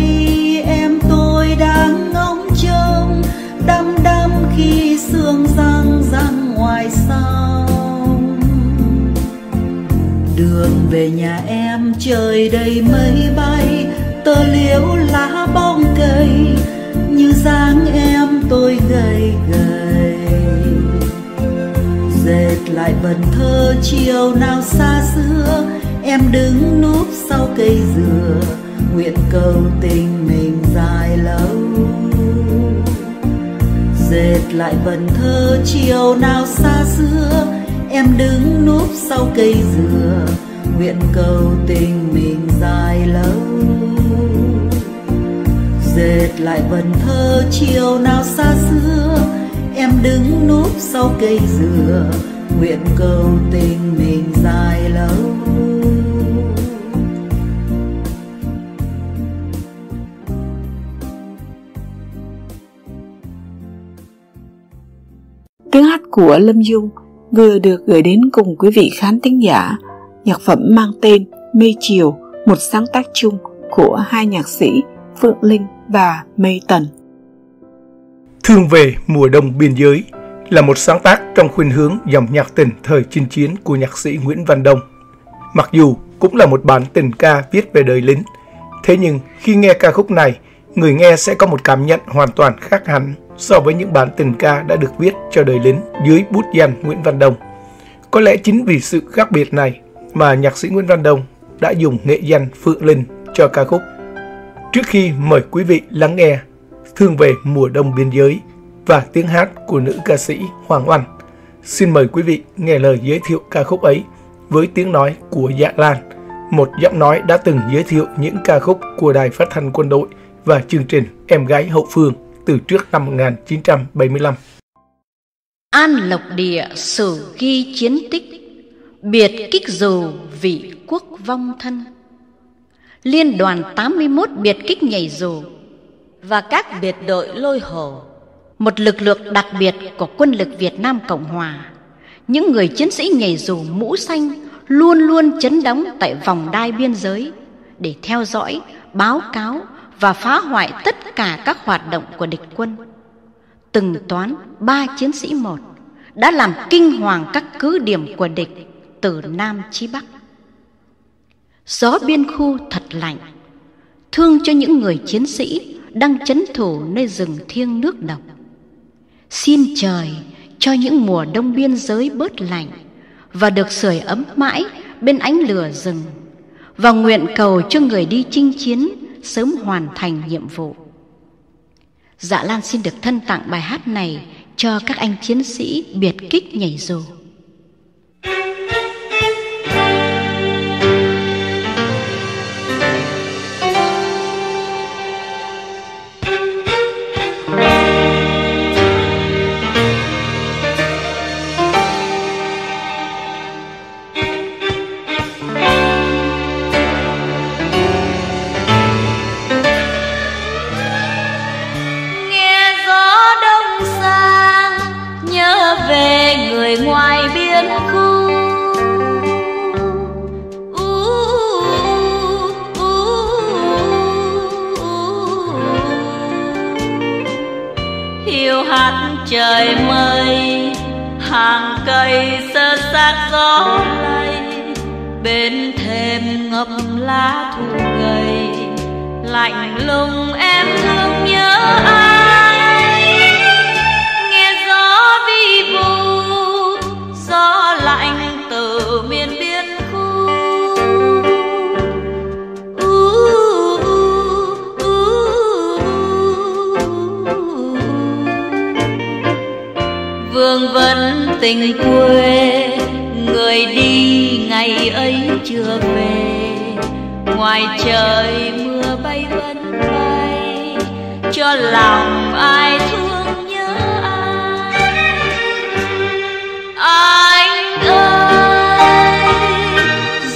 em tôi đang ngóng trông, đăm đăm khi sương răng răng ngoài sông. Đường về nhà em trời đầy mây bay tơ liễu lá bóng cây như dáng em tôi gầy gầy. Dệt lại vần thơ chiều nào xa xưa, em đứng núp sau cây dừa, nguyện cầu tình mình dài lâu. Dệt lại vần thơ chiều nào xa xưa, em đứng núp sau cây dừa nguyện cầu tình mình dài lâu. Dệt lại vần thơ chiều nào xa xưa, em đứng núp sau cây dừa, nguyện cầu tình mình dài lâu. Tiếng hát của Lâm Dung vừa được gửi đến cùng quý vị khán thính giả nhạc phẩm mang tên Mây Chiều, một sáng tác chung của hai nhạc sĩ Phượng Linh và Mây Tần. Thương về mùa đông biên giới là một sáng tác trong khuynh hướng dòng nhạc tình thời chinh chiến của nhạc sĩ Nguyễn Văn Đông. Mặc dù cũng là một bản tình ca viết về đời lính, thế nhưng khi nghe ca khúc này, người nghe sẽ có một cảm nhận hoàn toàn khác hẳn so với những bản tình ca đã được viết cho đời lính dưới bút danh Nguyễn Văn Đông. Có lẽ chính vì sự khác biệt này mà nhạc sĩ Nguyễn Văn Đông đã dùng nghệ danh Phượng Linh cho ca khúc. Trước khi mời quý vị lắng nghe Thương về mùa đông biên giới và tiếng hát của nữ ca sĩ Hoàng Oanh, xin mời quý vị nghe lời giới thiệu ca khúc ấy với tiếng nói của Dạ Lan, một giọng nói đã từng giới thiệu những ca khúc của Đài Phát thanh Quân đội và chương trình Em gái hậu phương từ trước năm 1975. An Lộc Địa sử ghi chiến tích Biệt kích dù vị quốc vong thân. Liên đoàn 81 biệt kích nhảy dù Và các biệt đội lôi hồ Một lực lượng đặc biệt của quân lực Việt Nam Cộng Hòa. Những người chiến sĩ nhảy dù mũ xanh Luôn luôn chấn đóng tại vòng đai biên giới Để theo dõi, báo cáo và phá hoại tất cả các hoạt động của địch quân. Từng toán ba chiến sĩ một đã làm kinh hoàng các cứ điểm của địch từ Nam chí Bắc. Gió biên khu thật lạnh, thương cho những người chiến sĩ đang chấn thủ nơi rừng thiêng nước độc. Xin trời cho những mùa đông biên giới bớt lạnh và được sưởi ấm mãi bên ánh lửa rừng và nguyện cầu cho người đi chinh chiến sớm hoàn thành nhiệm vụ. Dạ Lan xin được thân tặng bài hát này cho các anh chiến sĩ biệt kích nhảy dù. Trời mây, hàng cây sơ xác gió lay, bên thềm ngập lá thu gầy, lạnh lùng em thương nhớ ai. Vương vấn tình quê, người đi ngày ấy chưa về. Ngoài trời mưa bay vẫn bay cho lòng ai thương nhớ ai? Anh ơi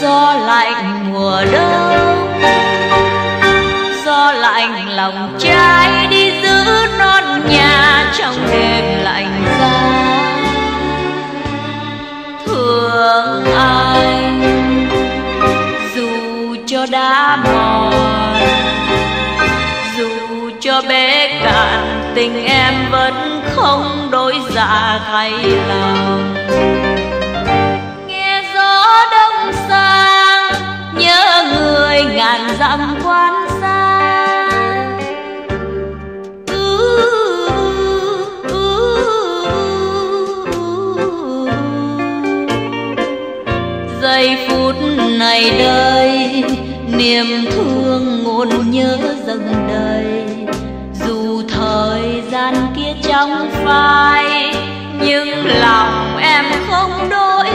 do lạnh mùa đông do lạnh lòng trai đi giữ non nhà trong đêm. tình em vẫn không đổi dạ thay lòng nghe gió đông sang nhớ người ngàn dặm quan xa. Ừ, ừ, ừ, giây phút này đây niềm thương ngồn nhớ dâng trong vai nhưng lòng em không đổi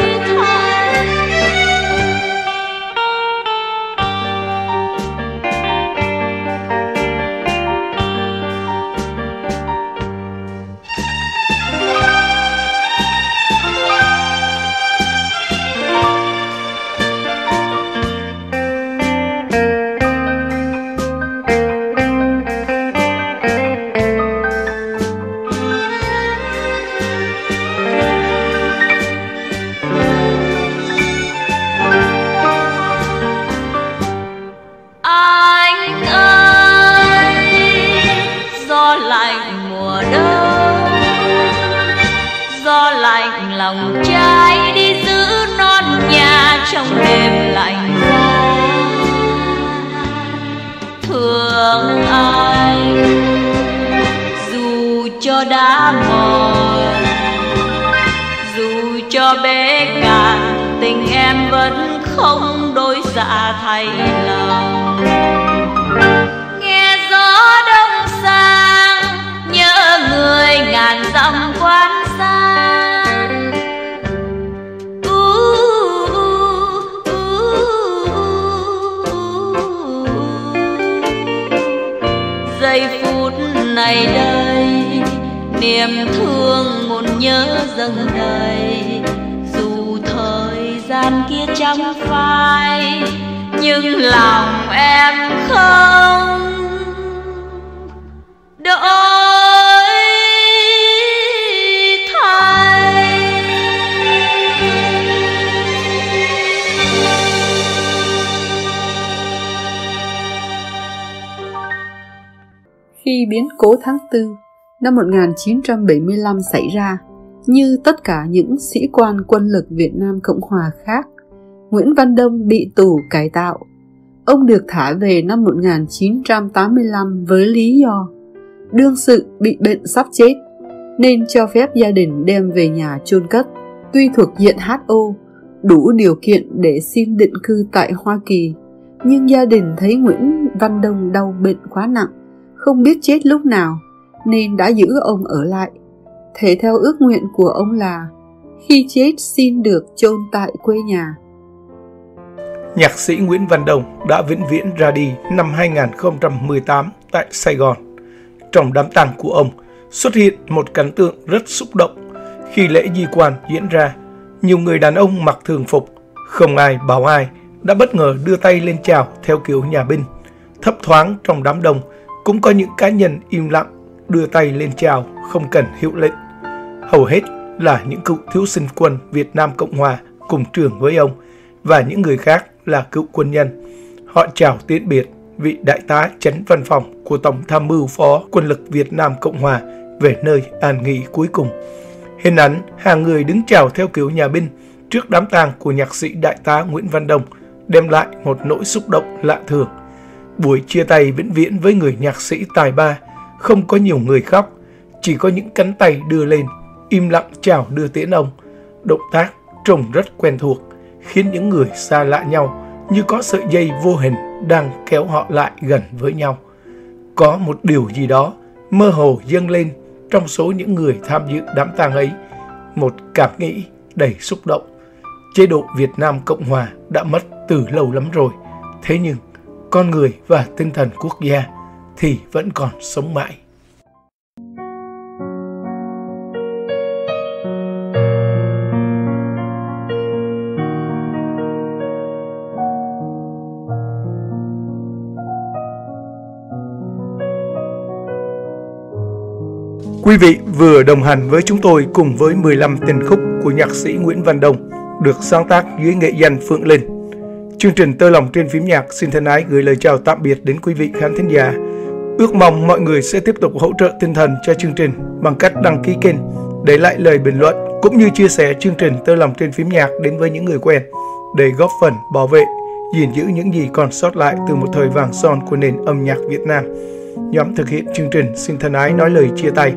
hài lòng. Nghe gió đông sang, nhớ người ngàn dặm quan xa u u u giây phút này đây, niềm thương một nhớ dâng đầy. Dù thời gian kia chẳng phai nhưng lòng em không đổi thay. Khi biến cố tháng 4 năm 1975 xảy ra, như tất cả những sĩ quan quân lực Việt Nam Cộng Hòa khác, Nguyễn Văn Đông bị tù cải tạo. Ông được thả về năm 1985 với lý do đương sự bị bệnh sắp chết nên cho phép gia đình đem về nhà chôn cất. Tuy thuộc diện HO, đủ điều kiện để xin định cư tại Hoa Kỳ, nhưng gia đình thấy Nguyễn Văn Đông đau bệnh quá nặng, không biết chết lúc nào, nên đã giữ ông ở lại. Thể theo ước nguyện của ông là khi chết xin được chôn tại quê nhà. Nhạc sĩ Nguyễn Văn Đồng đã vĩnh viễn ra đi năm 2018 tại Sài Gòn. Trong đám tang của ông xuất hiện một cảnh tượng rất xúc động khi lễ di quan diễn ra. Nhiều người đàn ông mặc thường phục, không ai bảo ai, đã bất ngờ đưa tay lên chào theo kiểu nhà binh. Thấp thoáng trong đám đông cũng có những cá nhân im lặng đưa tay lên chào không cần hiệu lệnh. Hầu hết là những cựu thiếu sinh quân Việt Nam Cộng Hòa cùng trường với ông và những người khác là cựu quân nhân. Họ chào tiễn biệt vị đại tá chấn văn phòng của Tổng tham mưu phó quân lực Việt Nam Cộng Hòa về nơi an nghỉ cuối cùng. Hình ảnh hàng người đứng chào theo kiểu nhà binh trước đám tang của nhạc sĩ đại tá Nguyễn Văn Đông đem lại một nỗi xúc động lạ thường. Buổi chia tay vĩnh viễn với người nhạc sĩ tài ba, không có nhiều người khóc, chỉ có những cánh tay đưa lên, im lặng chào đưa tiễn ông. Động tác trông rất quen thuộc, khiến những người xa lạ nhau như có sợi dây vô hình đang kéo họ lại gần với nhau. Có một điều gì đó mơ hồ dâng lên trong số những người tham dự đám tang ấy, một cảm nghĩ đầy xúc động. Chế độ Việt Nam Cộng Hòa đã mất từ lâu lắm rồi, thế nhưng con người và tinh thần quốc gia thì vẫn còn sống mãi. Quý vị vừa đồng hành với chúng tôi cùng với 15 tình khúc của nhạc sĩ Nguyễn Văn Đông được sáng tác dưới nghệ danh Phượng Linh. Chương trình Tơ lòng trên phím nhạc xin thân ái gửi lời chào tạm biệt đến quý vị khán thính giả. Ước mong mọi người sẽ tiếp tục hỗ trợ tinh thần cho chương trình bằng cách đăng ký kênh, để lại lời bình luận cũng như chia sẻ chương trình Tơ lòng trên phím nhạc đến với những người quen để góp phần bảo vệ, gìn giữ những gì còn sót lại từ một thời vàng son của nền âm nhạc Việt Nam. Nhóm thực hiện chương trình xin thân ái nói lời chia tay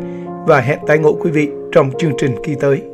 và hẹn tái ngộ quý vị trong chương trình kỳ tới.